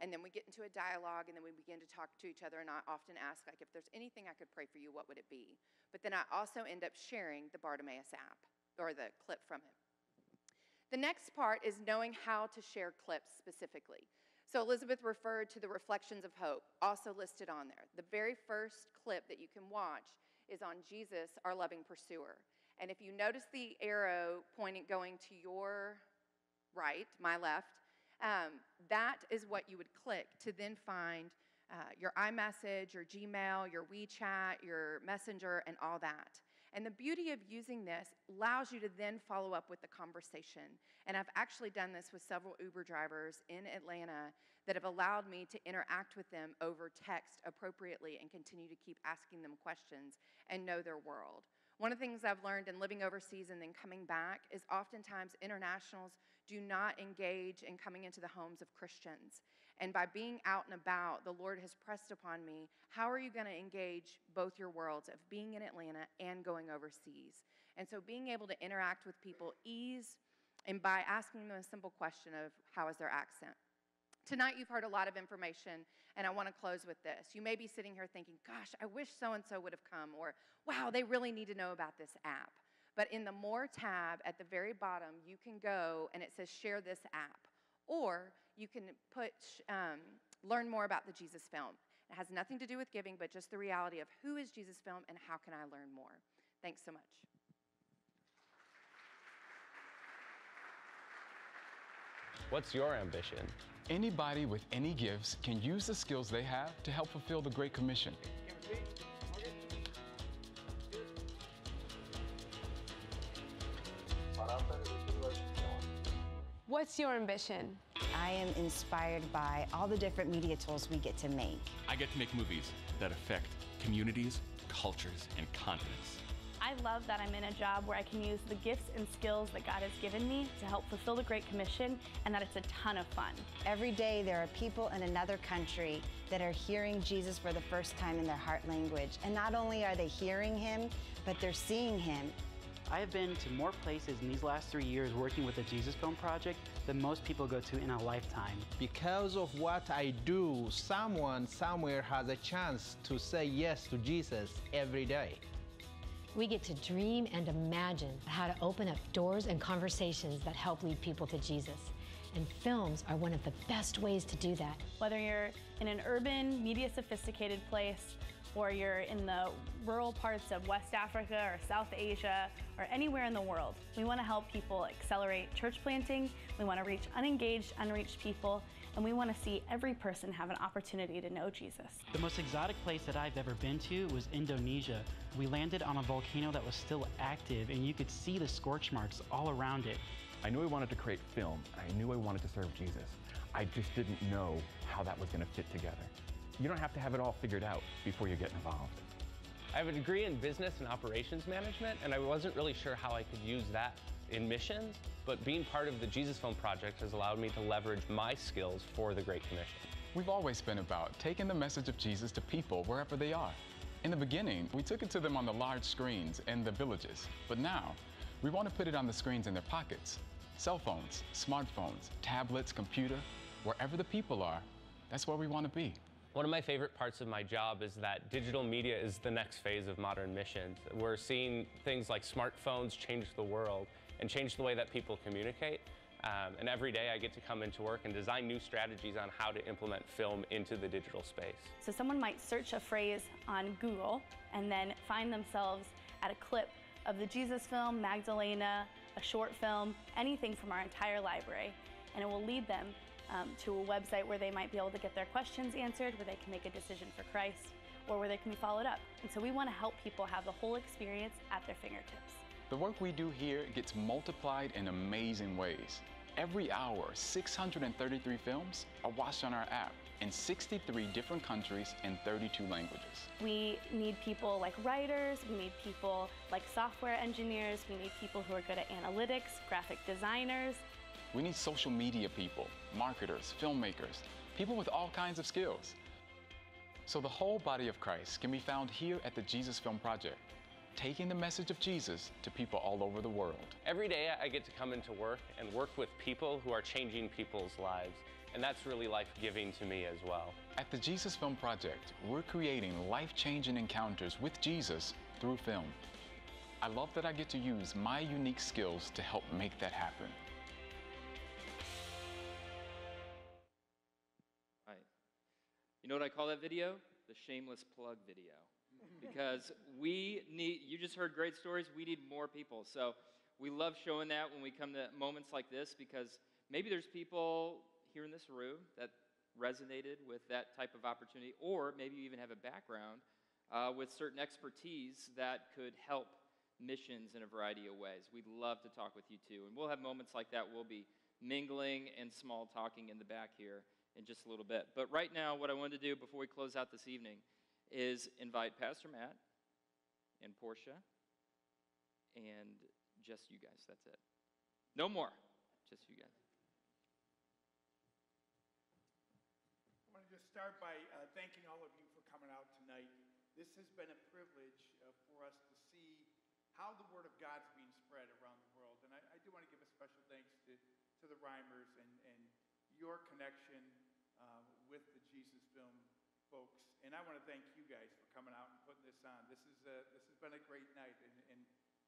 And then we get into a dialogue, and then we begin to talk to each other. And I often ask, like, if there's anything I could pray for you, what would it be? But then I also end up sharing the Bartimaeus app or the clip from it. The next part is knowing how to share clips specifically. So Elizabeth referred to the Reflections of Hope, also listed on there. The very first clip that you can watch is on Jesus, our loving pursuer. And if you notice the arrow pointing going to your right, my left, um, that is what you would click to then find uh, your iMessage, your Gmail, your WeChat, your Messenger, and all that. And the beauty of using this allows you to then follow up with the conversation. And I've actually done this with several Uber drivers in Atlanta that have allowed me to interact with them over text appropriately and continue to keep asking them questions and know their world. One of the things I've learned in living overseas and then coming back is oftentimes internationals do not engage in coming into the homes of Christians. And by being out and about, the Lord has pressed upon me how are you going to engage both your worlds of being in Atlanta and going overseas? And so being able to interact with people ease and by asking them a simple question of how is their accent? Tonight, you've heard a lot of information, and I want to close with this. You may be sitting here thinking, gosh, I wish so and so would have come, or wow, they really need to know about this app. But in the More tab at the very bottom, you can go and it says share this app. Or you can put um, learn more about the Jesus film. It has nothing to do with giving, but just the reality of who is Jesus film and how can I learn more. Thanks so much. What's your ambition? Anybody with any gifts can use the skills they have to help fulfill the Great Commission. What's your ambition? I am inspired by all the different media tools we get to make. I get to make movies that affect communities, cultures, and continents. I love that I'm in a job where I can use the gifts and skills that God has given me to help fulfill the Great Commission and that it's a ton of fun. Every day there are people in another country that are hearing Jesus for the first time in their heart language. And not only are they hearing him, but they're seeing him. I have been to more places in these last three years working with the Jesus Film Project than most people go to in a lifetime. Because of what I do, someone somewhere has a chance to say yes to Jesus every day. We get to dream and imagine how to open up doors and conversations that help lead people to Jesus. And films are one of the best ways to do that. Whether you're in an urban, media sophisticated place, or you're in the rural parts of West Africa or South Asia or anywhere in the world. We want to help people accelerate church planting. We want to reach unengaged, unreached people, and we want to see every person have an opportunity to know Jesus. The most exotic place that I've ever been to was Indonesia. We landed on a volcano that was still active, and you could see the scorch marks all around it. I knew I wanted to create film. I knew I wanted to serve Jesus. I just didn't know how that was going to fit together. You don't have to have it all figured out before you get involved. I have a degree in business and operations management, and I wasn't really sure how I could use that in missions, but being part of the Jesus Film Project has allowed me to leverage my skills for the Great Commission. We've always been about taking the message of Jesus to people wherever they are. In the beginning, we took it to them on the large screens in the villages, but now we want to put it on the screens in their pockets. Cell phones, smartphones, tablets, computer, wherever the people are, that's where we want to be. One of my favorite parts of my job is that digital media is the next phase of modern missions. We're seeing things like smartphones change the world and change the way that people communicate. Um, and every day I get to come into work and design new strategies on how to implement film into the digital space. So someone might search a phrase on Google and then find themselves at a clip of the Jesus film, Magdalena, a short film, anything from our entire library. And it will lead them um, to a website where they might be able to get their questions answered, where they can make a decision for Christ, or where they can be followed up. And so we want to help people have the whole experience at their fingertips. The work we do here gets multiplied in amazing ways. Every hour, 633 films are watched on our app in 63 different countries in 32 languages. We need people like writers, we need people like software engineers, we need people who are good at analytics, graphic designers, we need social media people, marketers, filmmakers, people with all kinds of skills. So the whole body of Christ can be found here at the Jesus Film Project, taking the message of Jesus to people all over the world. Every day I get to come into work and work with people who are changing people's lives. And that's really life-giving to me as well. At the Jesus Film Project, we're creating life-changing encounters with Jesus through film. I love that I get to use my unique skills to help make that happen. You know what I call that video? The shameless plug video. Because we need, you just heard great stories, we need more people. So we love showing that when we come to moments like this because maybe there's people here in this room that resonated with that type of opportunity, or maybe you even have a background uh, with certain expertise that could help missions in a variety of ways. We'd love to talk with you too. And we'll have moments like that. We'll be mingling and small talking in the back here in just a little bit. But right now, what I wanted to do before we close out this evening is invite Pastor Matt and Portia and just you guys. That's it. No more. Just you guys. I want to just start by uh, thanking all of you for coming out tonight. This has been a privilege uh, for us to see how the Word of God's being spread around the world. And I, I do want to give a special thanks to, to the Reimers and, and your connection uh, with the Jesus Film folks. And I want to thank you guys for coming out and putting this on. This, is a, this has been a great night, and, and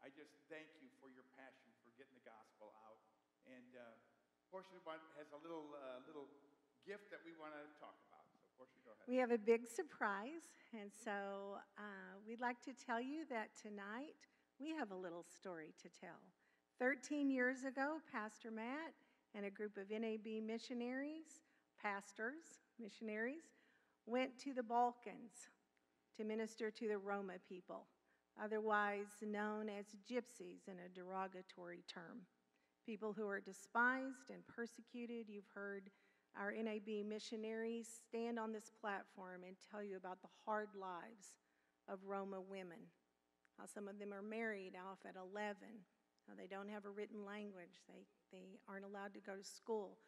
I just thank you for your passion for getting the gospel out. And uh, Portia has a little, uh, little gift that we want to talk about. So, Portia, go ahead. We have a big surprise, and so uh, we'd like to tell you that tonight we have a little story to tell. 13 years ago, Pastor Matt and a group of NAB missionaries, pastors, missionaries, went to the Balkans to minister to the Roma people, otherwise known as gypsies in a derogatory term. People who are despised and persecuted. You've heard our NAB missionaries stand on this platform and tell you about the hard lives of Roma women. How some of them are married off at 11. How they don't have a written language. They, they aren't allowed to go to school.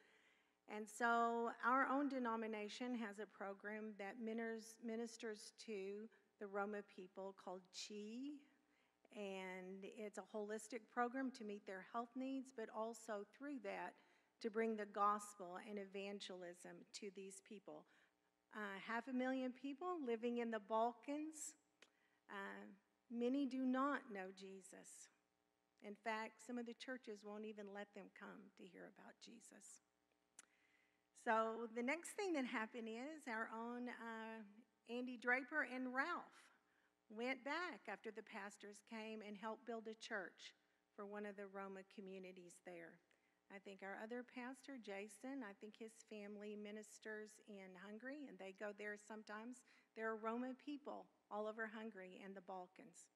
And so our own denomination has a program that ministers to the Roma people called CHI. And it's a holistic program to meet their health needs, but also through that to bring the gospel and evangelism to these people. Uh, half a million people living in the Balkans. Uh, many do not know Jesus. In fact, some of the churches won't even let them come to hear about Jesus. So the next thing that happened is our own uh, Andy Draper and Ralph went back after the pastors came and helped build a church for one of the Roma communities there. I think our other pastor, Jason, I think his family ministers in Hungary and they go there sometimes. There are Roma people all over Hungary and the Balkans.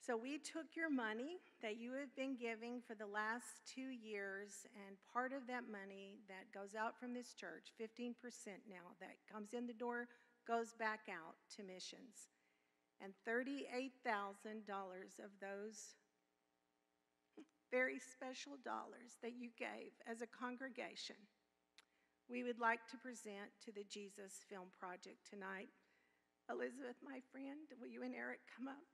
So we took your money that you have been giving for the last two years, and part of that money that goes out from this church, 15% now, that comes in the door, goes back out to missions. And $38,000 of those very special dollars that you gave as a congregation, we would like to present to the Jesus Film Project tonight. Elizabeth, my friend, will you and Eric come up?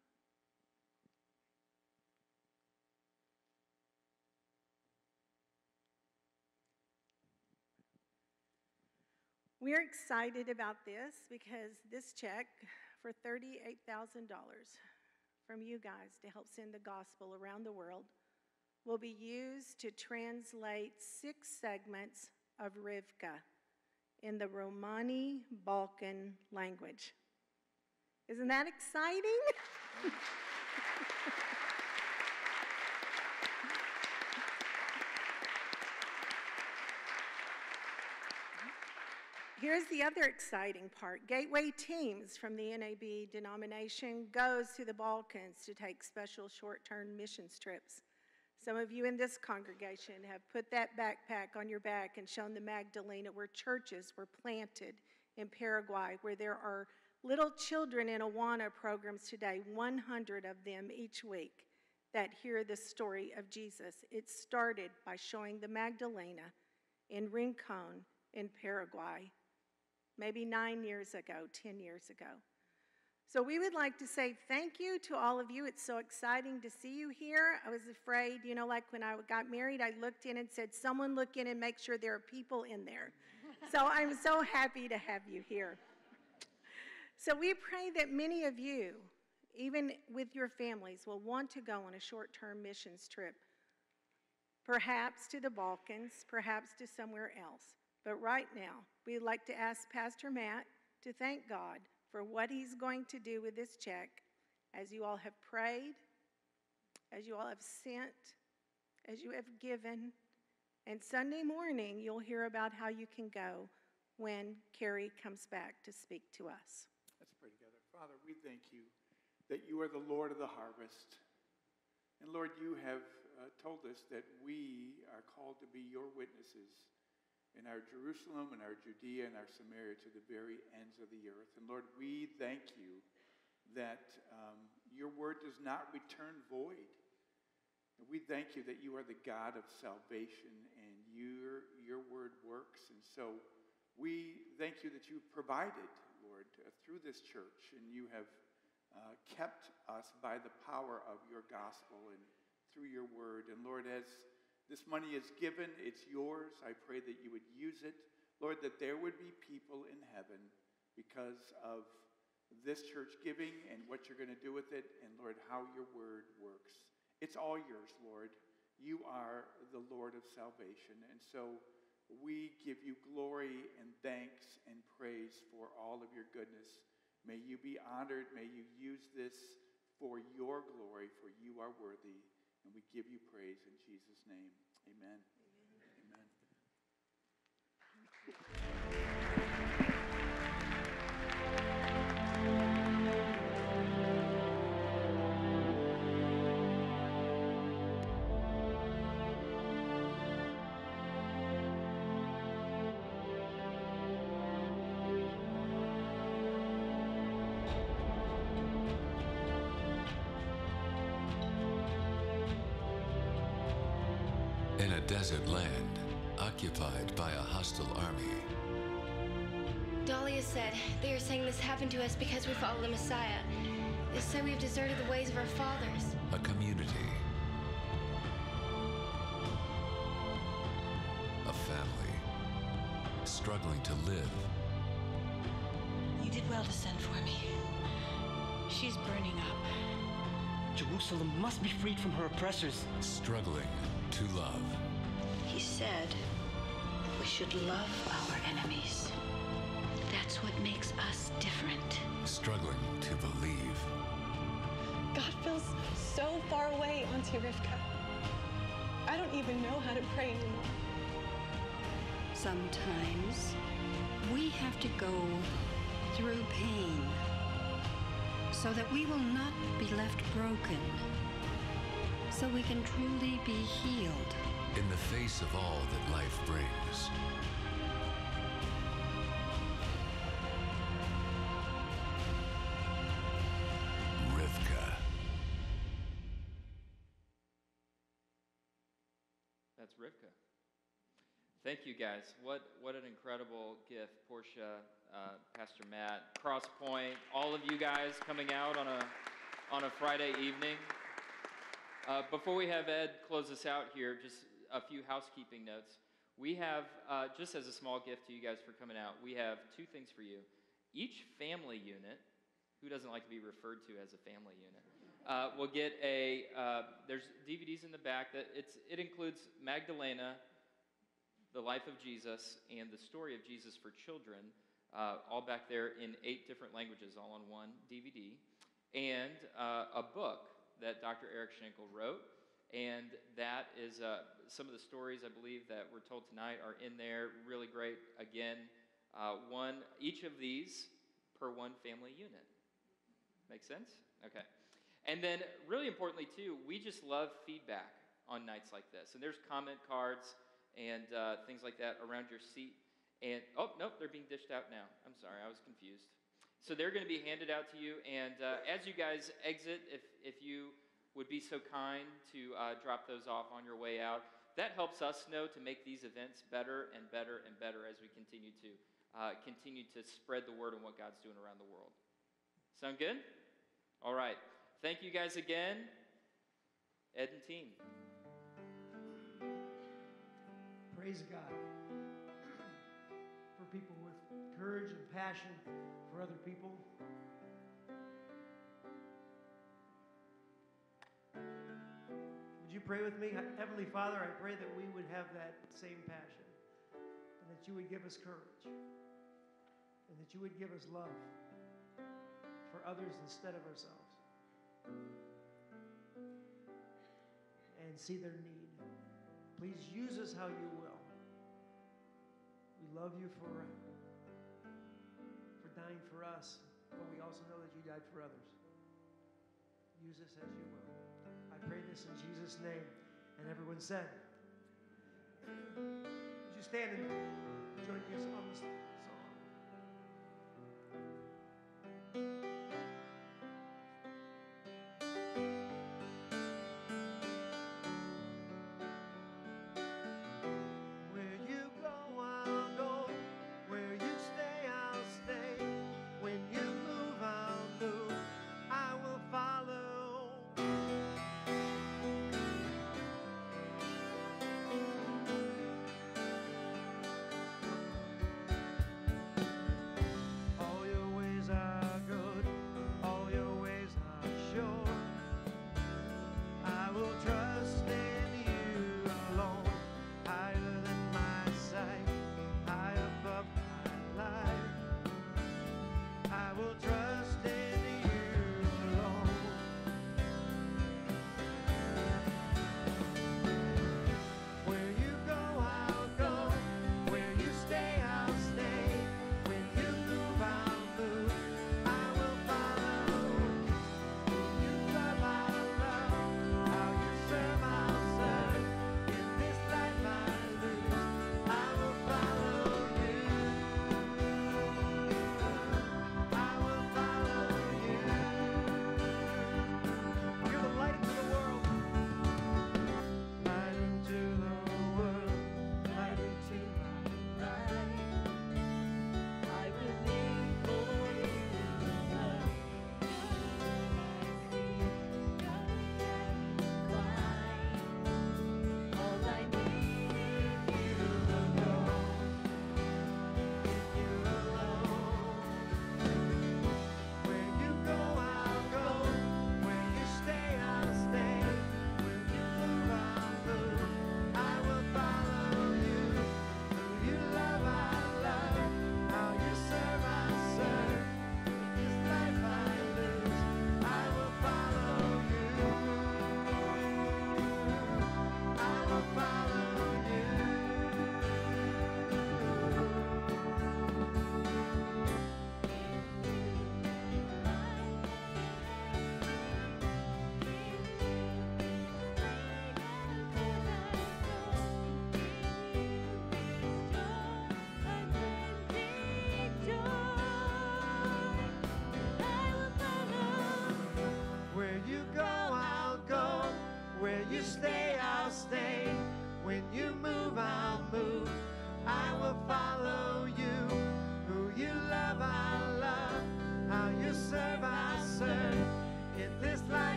We're excited about this because this check for $38,000 from you guys to help send the gospel around the world will be used to translate six segments of Rivka in the Romani Balkan language. Isn't that exciting? Here's the other exciting part. Gateway teams from the NAB denomination goes to the Balkans to take special short-term missions trips. Some of you in this congregation have put that backpack on your back and shown the Magdalena where churches were planted in Paraguay, where there are little children in Awana programs today, 100 of them each week, that hear the story of Jesus. It started by showing the Magdalena in Rincon in Paraguay maybe nine years ago, 10 years ago. So we would like to say thank you to all of you. It's so exciting to see you here. I was afraid, you know, like when I got married, I looked in and said, Someone look in and make sure there are people in there. so I'm so happy to have you here. So we pray that many of you, even with your families, will want to go on a short term missions trip, perhaps to the Balkans, perhaps to somewhere else. But right now, we'd like to ask Pastor Matt to thank God for what he's going to do with this check as you all have prayed, as you all have sent, as you have given. And Sunday morning, you'll hear about how you can go when Kari comes back to speak to us. Let's pray together. Father, we thank you that you are the Lord of the harvest. And Lord, you have uh, told us that we are called to be your witnesses in our Jerusalem and our Judea and our Samaria to the very ends of the earth. And Lord, we thank you that um, your word does not return void. And we thank you that you are the God of salvation and your, your word works. And so we thank you that you've provided, Lord, uh, through this church, and you have uh, kept us by the power of your gospel and through your word. And Lord, as this money is given, it's yours. I pray that you would use it. Lord, that there would be people in heaven because of this church giving and what you're going to do with it, and Lord, how your word works. It's all yours, Lord. You are the Lord of salvation. And so we give you glory and thanks and praise for all of your goodness. May you be honored. May you use this for your glory, for you are worthy. And we give you praise in Jesus' name. Amen. Desert land occupied by a hostile army, Dahlia said they are saying this happened to us because we follow the Messiah. They say we've deserted the ways of our fathers. a community, a family struggling to live, You did well to send for me. She's burning up. Jerusalem must be freed from her oppressors. struggling to love. He said we should love our enemies. That's what makes us different. struggling to believe. God feels so far away, Auntie Rivka. I don't even know how to pray anymore. Sometimes we have to go through pain so that we will not be left broken, so we can truly be healed. In the face of all that life brings, Rivka. That's Rivka. Thank you, guys. What, what an incredible gift. Portia, uh, Pastor Matt, Crosspointe, all of you guys coming out on a, on a Friday evening. Uh, before we have Ed close us out here, just a few housekeeping notes. We have, uh, just as a small gift to you guys for coming out, we have two things for you. Each family unit, who doesn't like to be referred to as a family unit, uh, will get a, uh, there's DVDs in the back that it's, it includes Magdalena, the life of Jesus, and the story of Jesus for children, uh, all back there in eight different languages, all on one DVD, and uh, a book that Dr. Erick Schenkel wrote. And that is uh, some of the stories I believe that we're told tonight are in there. Really great. Again, uh, one each of these per one family unit. Make sense? Okay. And then, really importantly, too, we just love feedback on nights like this. And there's comment cards and uh, things like that around your seat. And oh, nope, they're being dished out now. I'm sorry, I was confused. So they're going to be handed out to you. And uh, as you guys exit, if, if you would be so kind to uh, drop those off on your way out, that helps us know to make these events better and better and better as we continue to uh, continue to spread the word on what God's doing around the world. Sound good? All right. Thank you guys again, Ed and team. Praise God. For people with courage and passion for other people. Would you pray with me? Heavenly Father, I pray that we would have that same passion and that you would give us courage and that you would give us love for others instead of ourselves and see their need. Please use us how you will. We love you for, uh, for dying for us, but we also know that you died for others. Use us as you will. I pray this in Jesus' name. And everyone said, Would you stand and join me on this song?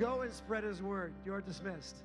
Go and spread his word. You're dismissed.